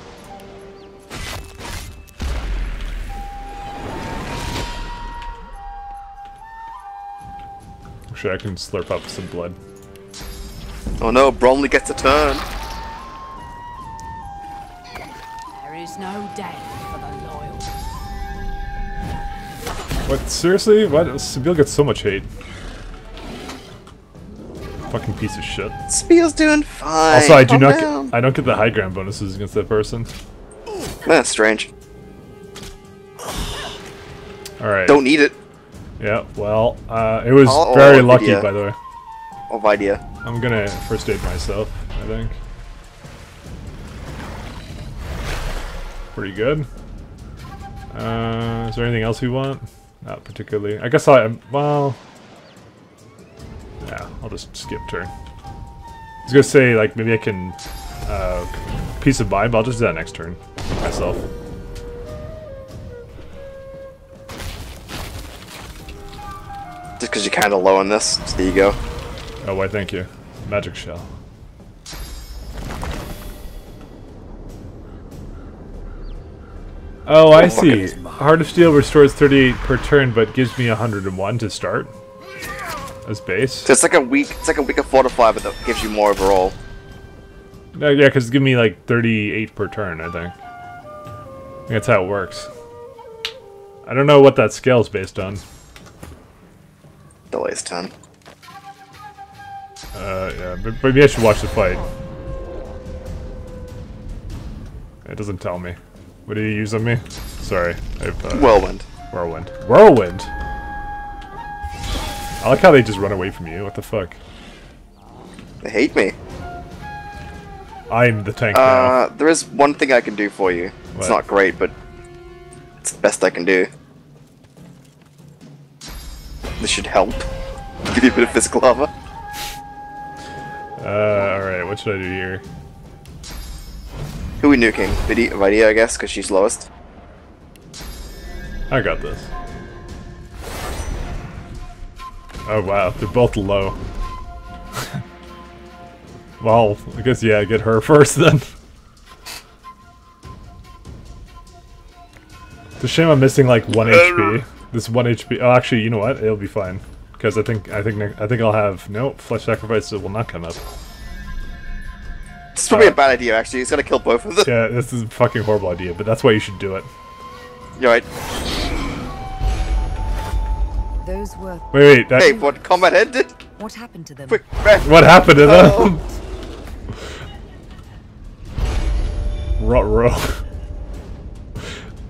Actually, I can slurp up some blood. Oh no, Bromley gets a turn. There is no death for the loyal. What? Seriously? What? Sebille gets so much hate. Fucking piece of shit. Spiel's doing fine. Also, I do Calm not down. get. I don't get the high ground bonuses against that person. That's strange. All right. Don't need it. Yeah. Well, uh, it was very lucky, Vidia. by the way. Of idea. I'm gonna first aid myself. I think. Pretty good. Uh, is there anything else we want? Not particularly. I guess I. Well. Yeah, I'll just skip turn. I was gonna say like maybe I can uh, peace of mind, but I'll just do that next turn myself. Just because you're kind of low on this. So there you go. Oh, why? Thank you. Magic shell. Oh, I see. Heart of Steel restores 38 per turn, but gives me 101 to start as base. So it's like a weak. It's like a weaker fortify, but that gives you more overall. No, yeah, because it's giving me like 38 per turn, I think. That's how it works. I don't know what that scale is based on. Delays 10. Uh, yeah, but maybe I should watch the fight. It doesn't tell me. What did he use on me? Sorry. I've, uh, Whirlwind. Whirlwind. Whirlwind! I like how they just run away from you. What the fuck? They hate me. I'm the tank Uh, there is one thing I can do for you. What? It's not great, but it's the best I can do. This should help. Give you a bit of physical armor. Uh, alright, what should I do here? Who are we nuking? Vidi- Vidia, I guess, because she's lowest. I got this. Oh wow, they're both low. well, I guess yeah, get her first then. It's a shame I'm missing like one HP. This one HP. Oh, actually, you know what? It'll be fine because I think I think I think I'll have no flesh sacrifice. will not come up. It's probably uh, a bad idea, actually. it's gonna kill both of them. Yeah, this is a fucking horrible idea, but that's why you should do it. You're right. Those were. Wait, wait. That, Hey, what combat ended? What happened to them? Quick, back. What happened to them? Oh. Ruh row.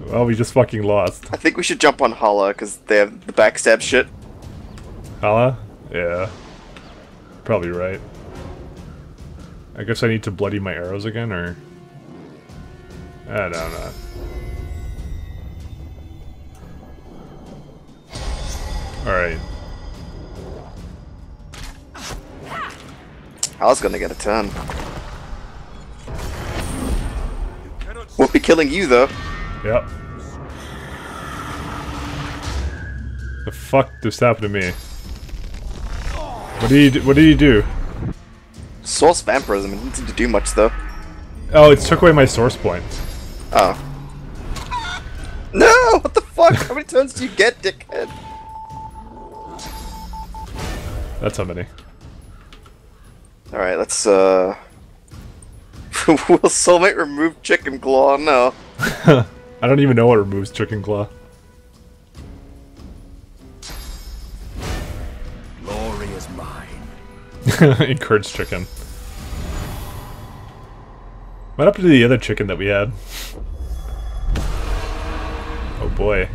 well, we just fucking lost. I think we should jump on Hala because they have the backstab shit. Hala? Yeah. Probably right. I guess I need to bloody my arrows again, or... I don't know. Alright. Hala's gonna get a turn. Won't be killing you though. Yep. The fuck just happened to me? What did you do? What did you do? Source vampirism. It didn't seem to do much though. Oh, it took away my source point. Oh. No! What the fuck? How many turns do you get, dickhead? That's how many. Alright, let's, uh... Will soulmate remove chicken claw? No. I don't even know what removes chicken claw. Glory is mine. Encourage chicken. What happened to the other chicken that we had? Oh boy.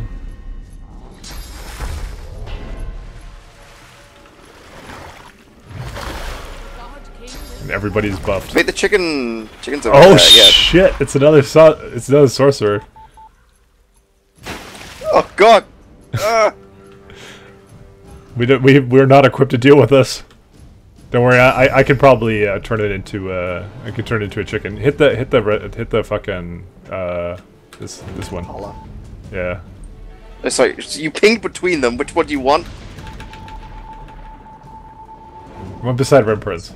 And everybody's buffed. Wait, the chicken... Chicken's over Oh there, yeah. shit! It's another so it's another sorcerer. Oh god! Ah. We don't we we're not equipped to deal with this. Don't worry, I I, could probably uh, turn it into uh I could turn it into a chicken. Hit the hit the hit the fucking uh this this one. Yeah. Uh, Sorry, so you pinged between them. Which one do you want? One beside Red Prince.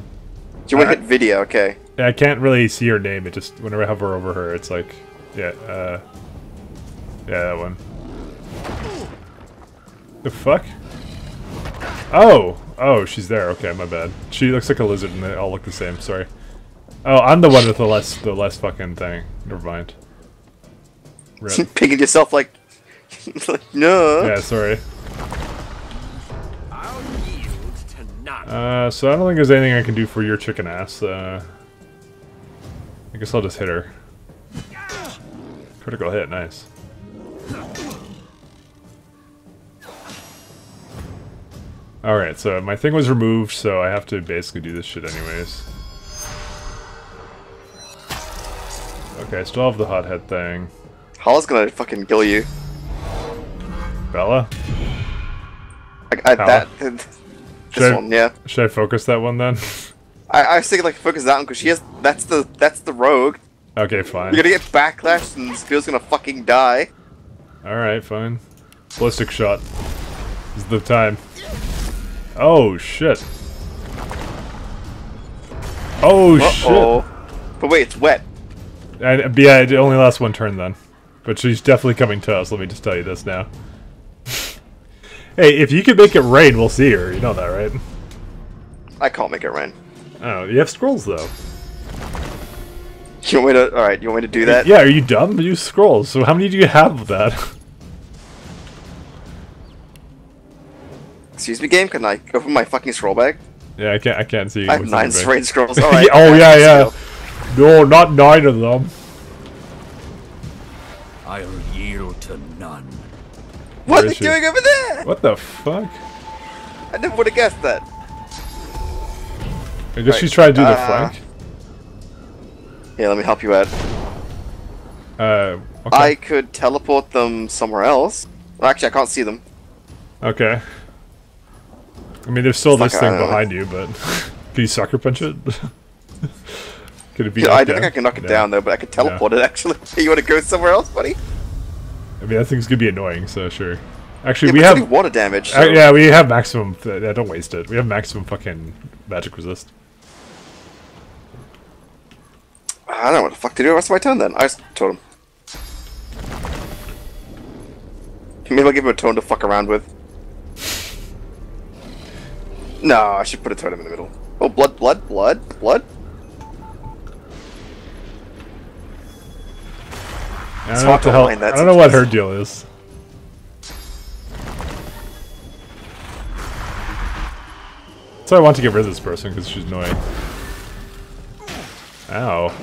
Do you want to hit video? Okay. Yeah, I can't really see her name. It just whenever I hover over her, it's like, yeah, uh, yeah, that one. The fuck? Oh, oh, she's there. Okay, my bad. She looks like a lizard, and they all look the same. Sorry. Oh, I'm the one with the less, the less fucking thing. Never mind. Picking yourself like... like, no. yeah, sorry. Uh, so I don't think there's anything I can do for your chicken ass. Uh, I guess I'll just hit her. Critical hit, nice. Alright, so my thing was removed, so I have to basically do this shit anyways. Okay, I still have the hothead thing. Hala's gonna fucking kill you. Bella? I, I, that... this Should I- one, yeah. Should I focus that one then? I, I was thinking like focus that one because she has... That's the... That's the rogue. okay, fine. You're gonna get backlash and Spear's gonna fucking die. Alright, fine. Ballistic shot. This is the time. Oh shit. Oh Uh-oh. shit. But wait, it's wet. And, yeah, it only lasts one turn then. But she's definitely coming to us, let me just tell you this now. Hey, if you can make it rain, we'll see her. You know that, right? I can't make it rain. Oh, you have scrolls though. You want me to? All right, you want me to do that? Yeah, are you dumb? Use scrolls. So how many do you have of that? Excuse me, game. Can I open my fucking scroll bag? yeah, I can't. I can't see. I have nine in the bag. serene scrolls. All right. oh yeah, yeah. No, not nine of them. I'll yield to none. What are they doing over there? What the fuck? I never would have guessed that. I guess Right, she's trying to do the uh, flank. Yeah, let me help you out. Uh, okay. I could teleport them somewhere else. Well, actually, I can't see them. Okay. I mean, there's still Fuck, this I thing don't know. behind you, but can you sucker punch it? Could it be? Yeah, I don't think I can knock it Yeah. down though, but I could teleport it actually. you want to go somewhere else, buddy? I mean, that thing's gonna be annoying, so sure. Actually, Yeah, we have water damage, Uh, yeah, we have maximum. Th yeah, don't waste it. We have maximum fucking magic resist. I don't know what the fuck to do the rest of my turn then. I just told him. Maybe I'll give him a tone to fuck around with. No, I should put a totem in the middle. Oh, blood, blood, blood, blood. I don't know what to hell. that I don't know what her deal is. So I want to get rid of this person because she's annoying. Ow.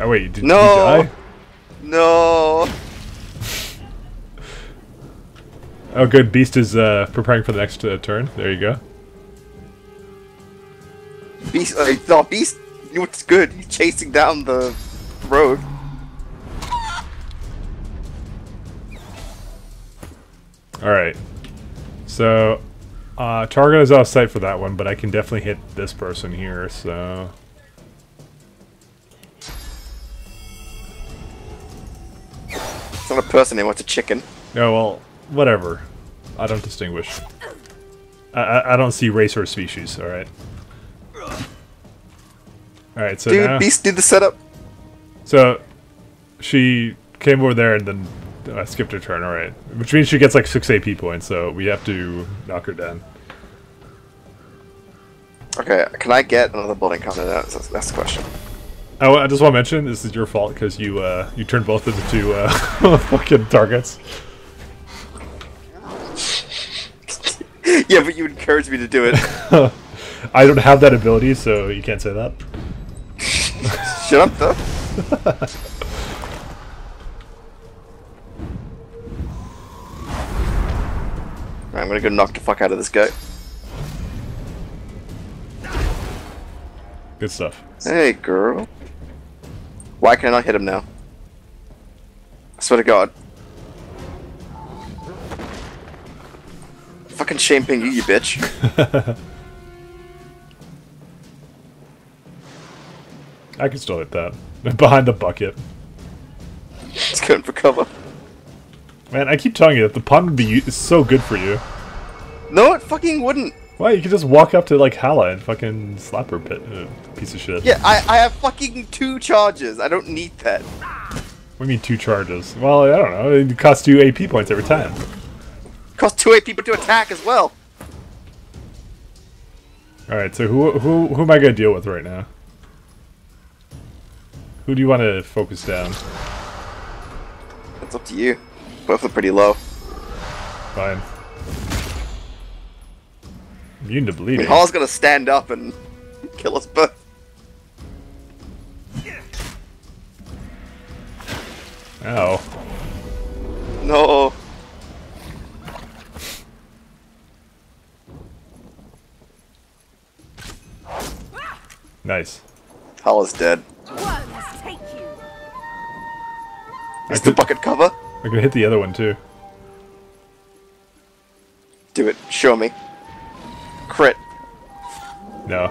Oh wait, did No. you die? No. Oh good, Beast is uh, preparing for the next uh, turn. There you go. Beast, uh, no, Beast what's good. He's chasing down the road. Alright. So, uh, target is off sight for that one, but I can definitely hit this person here, so... It's not a person anymore, it's a chicken. Oh, well, whatever. I don't distinguish. I, I, I don't see race or species, alright? Alright, so Dude, now... Beast did the setup. So, she came over there and then uh, skipped her turn, alright. Which means she gets like 6 AP points, so we have to knock her down. Okay, can I get another building counter? That's, that's the question. Oh, I just want to mention this is your fault because you uh, you turned both of the two uh, fucking targets. yeah, but you encouraged me to do it. I don't have that ability, so you can't say that. Shut up, though. Right, I'm gonna go knock the fuck out of this guy. Good stuff. Hey, girl. Why can I not hit him now? I swear to God. Fucking shame ping you, you bitch. I can still hit that. Behind the bucket. It's going for cover. Man, I keep telling you that the pun would be is so good for you. No, it fucking wouldn't. Why? You could just walk up to like Hala and fucking slap her bit, uh, piece of shit. Yeah, I, I have fucking two charges. I don't need that. What do you mean two charges? Well, I don't know. It costs you AP points every time. Costs two AP to attack as well. All right. So who who who am I gonna deal with right now? Who do you want to focus down? It's up to you. Both are pretty low. Fine. Immune to I bleeding. mean, Hall's gonna stand up and kill us both. Ow. No. Nice. Hall is dead. Worms take you. Is the bucket cover? I can hit the other one too. Do it. Show me. Crit. No.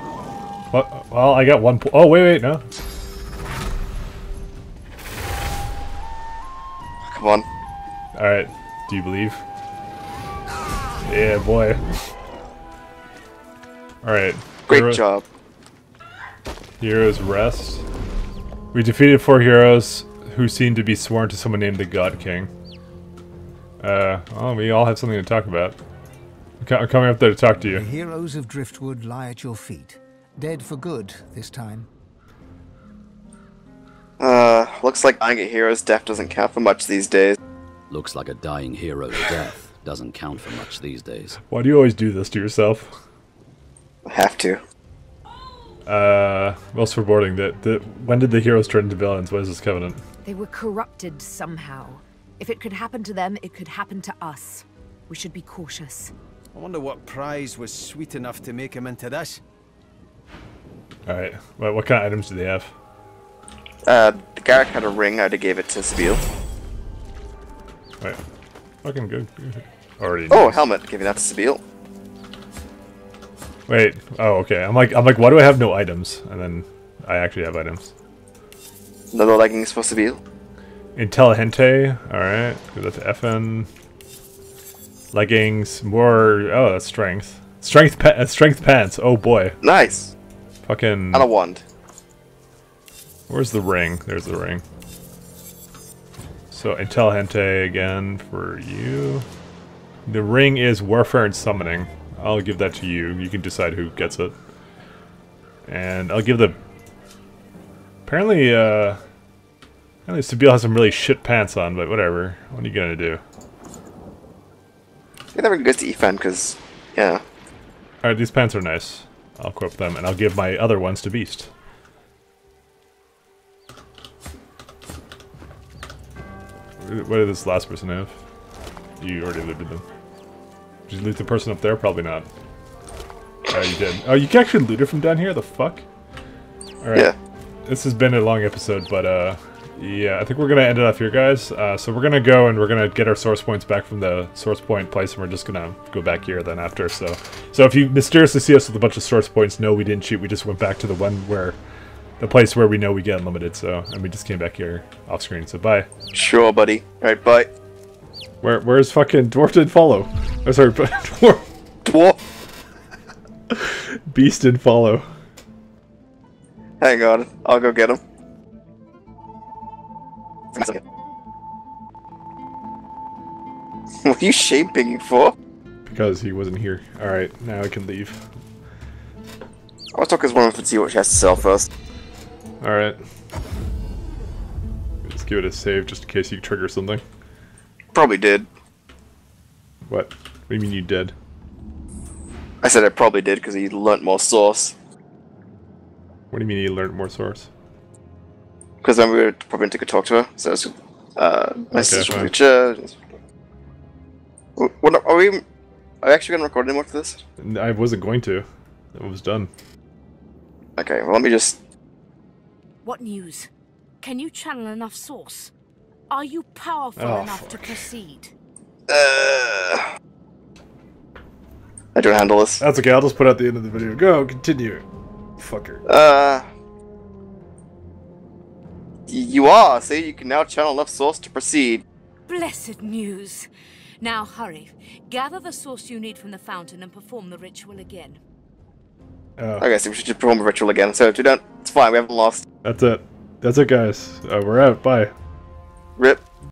What? Well, I got one. Po oh wait, wait, no. Come on. All right. Do you believe? Yeah, boy. Alright. Great Hero- job. Heroes rest. We defeated four heroes who seemed to be sworn to someone named the God King. Uh, well, we all have something to talk about. I'm coming up there to talk to you. The you. heroes of Driftwood lie at your feet, dead for good this time. Uh, looks like dying a hero's death doesn't count for much these days. Looks like a dying hero's death doesn't count for much these days. Why do you always do this to yourself? I have to. Uh, most foreboding that the when did the heroes turn into villains? What is this covenant? They were corrupted somehow. If it could happen to them, it could happen to us. We should be cautious. I wonder what prize was sweet enough to make him into this. All right, what, what kind of items do they have? Uh, the Garrick had a ring, I'd have gave it to Sebille. Right, fucking good. Already. Oh, nice. helmet, giving that to Sebille. Wait. Oh, okay. I'm like, I'm like, why do I have no items? And then I actually have items. Another leggings to be. Intelligente. All right. Give that to Ifan. Leggings. More. Oh, that's strength. Strength. Pa- uh, strength pants. Oh boy. Nice. Fucking. And a wand. Where's the ring? There's the ring. So Intelligente again for you. The ring is warfare and summoning. I'll give that to you. You can decide who gets it. And I'll give the. Apparently, uh. Apparently, Sebille has some really shit pants on, but whatever. What are you gonna do? Yeah, that ring goes to Ifan, because, yeah. Alright, these pants are nice. I'll equip them, and I'll give my other ones to Beast. What did this last person have? You already looted them. Did you loot the person up there? Probably not. Oh, you did. Oh, you can actually loot it from down here? The fuck? Alright. Yeah. This has been a long episode, but, uh... Yeah, I think we're gonna end it off here, guys. Uh, so we're gonna go and we're gonna get our source points back from the source point place, and we're just gonna go back here then after. So, so if you mysteriously see us with a bunch of source points, no, we didn't cheat. We just went back to the one where, the place where we know we get unlimited. So, and we just came back here off screen. So, bye. Sure, buddy. Alright, bye. Where, where's fucking dwarf didn't follow? Oh, sorry, but dwarf. Dwarf. Beast didn't follow. Hang on, I'll go get him. What are you shaping for? Because he wasn't here. All right, now I can leave. I want to talk to this woman and see what she has to sell first. All right. Let's give it a save just in case you trigger something. Probably did. What? What do you mean you did? I said I probably did because he learnt more source. What do you mean you learned more source? Because then we were probably to go talk to her. So, it's, uh, message fine. from Richard. What are we? Are we actually gonna record anymore for this? I wasn't going to. It was done. Okay, well let me just. What news? Can you channel enough source? Are you powerful Oh, enough to proceed? Uh, I don't handle this. That's okay. I'll just put out the end of the video. Go continue. Fucker. Uh. You are. See, you can now channel enough source to proceed. Blessed news. Now hurry. Gather the source you need from the fountain and perform the ritual again. Oh, Okay, so we should just perform the ritual again. So if we don't, it's fine. We haven't lost. that's it. That's it, guys. Uh, we're out. Bye. Rip.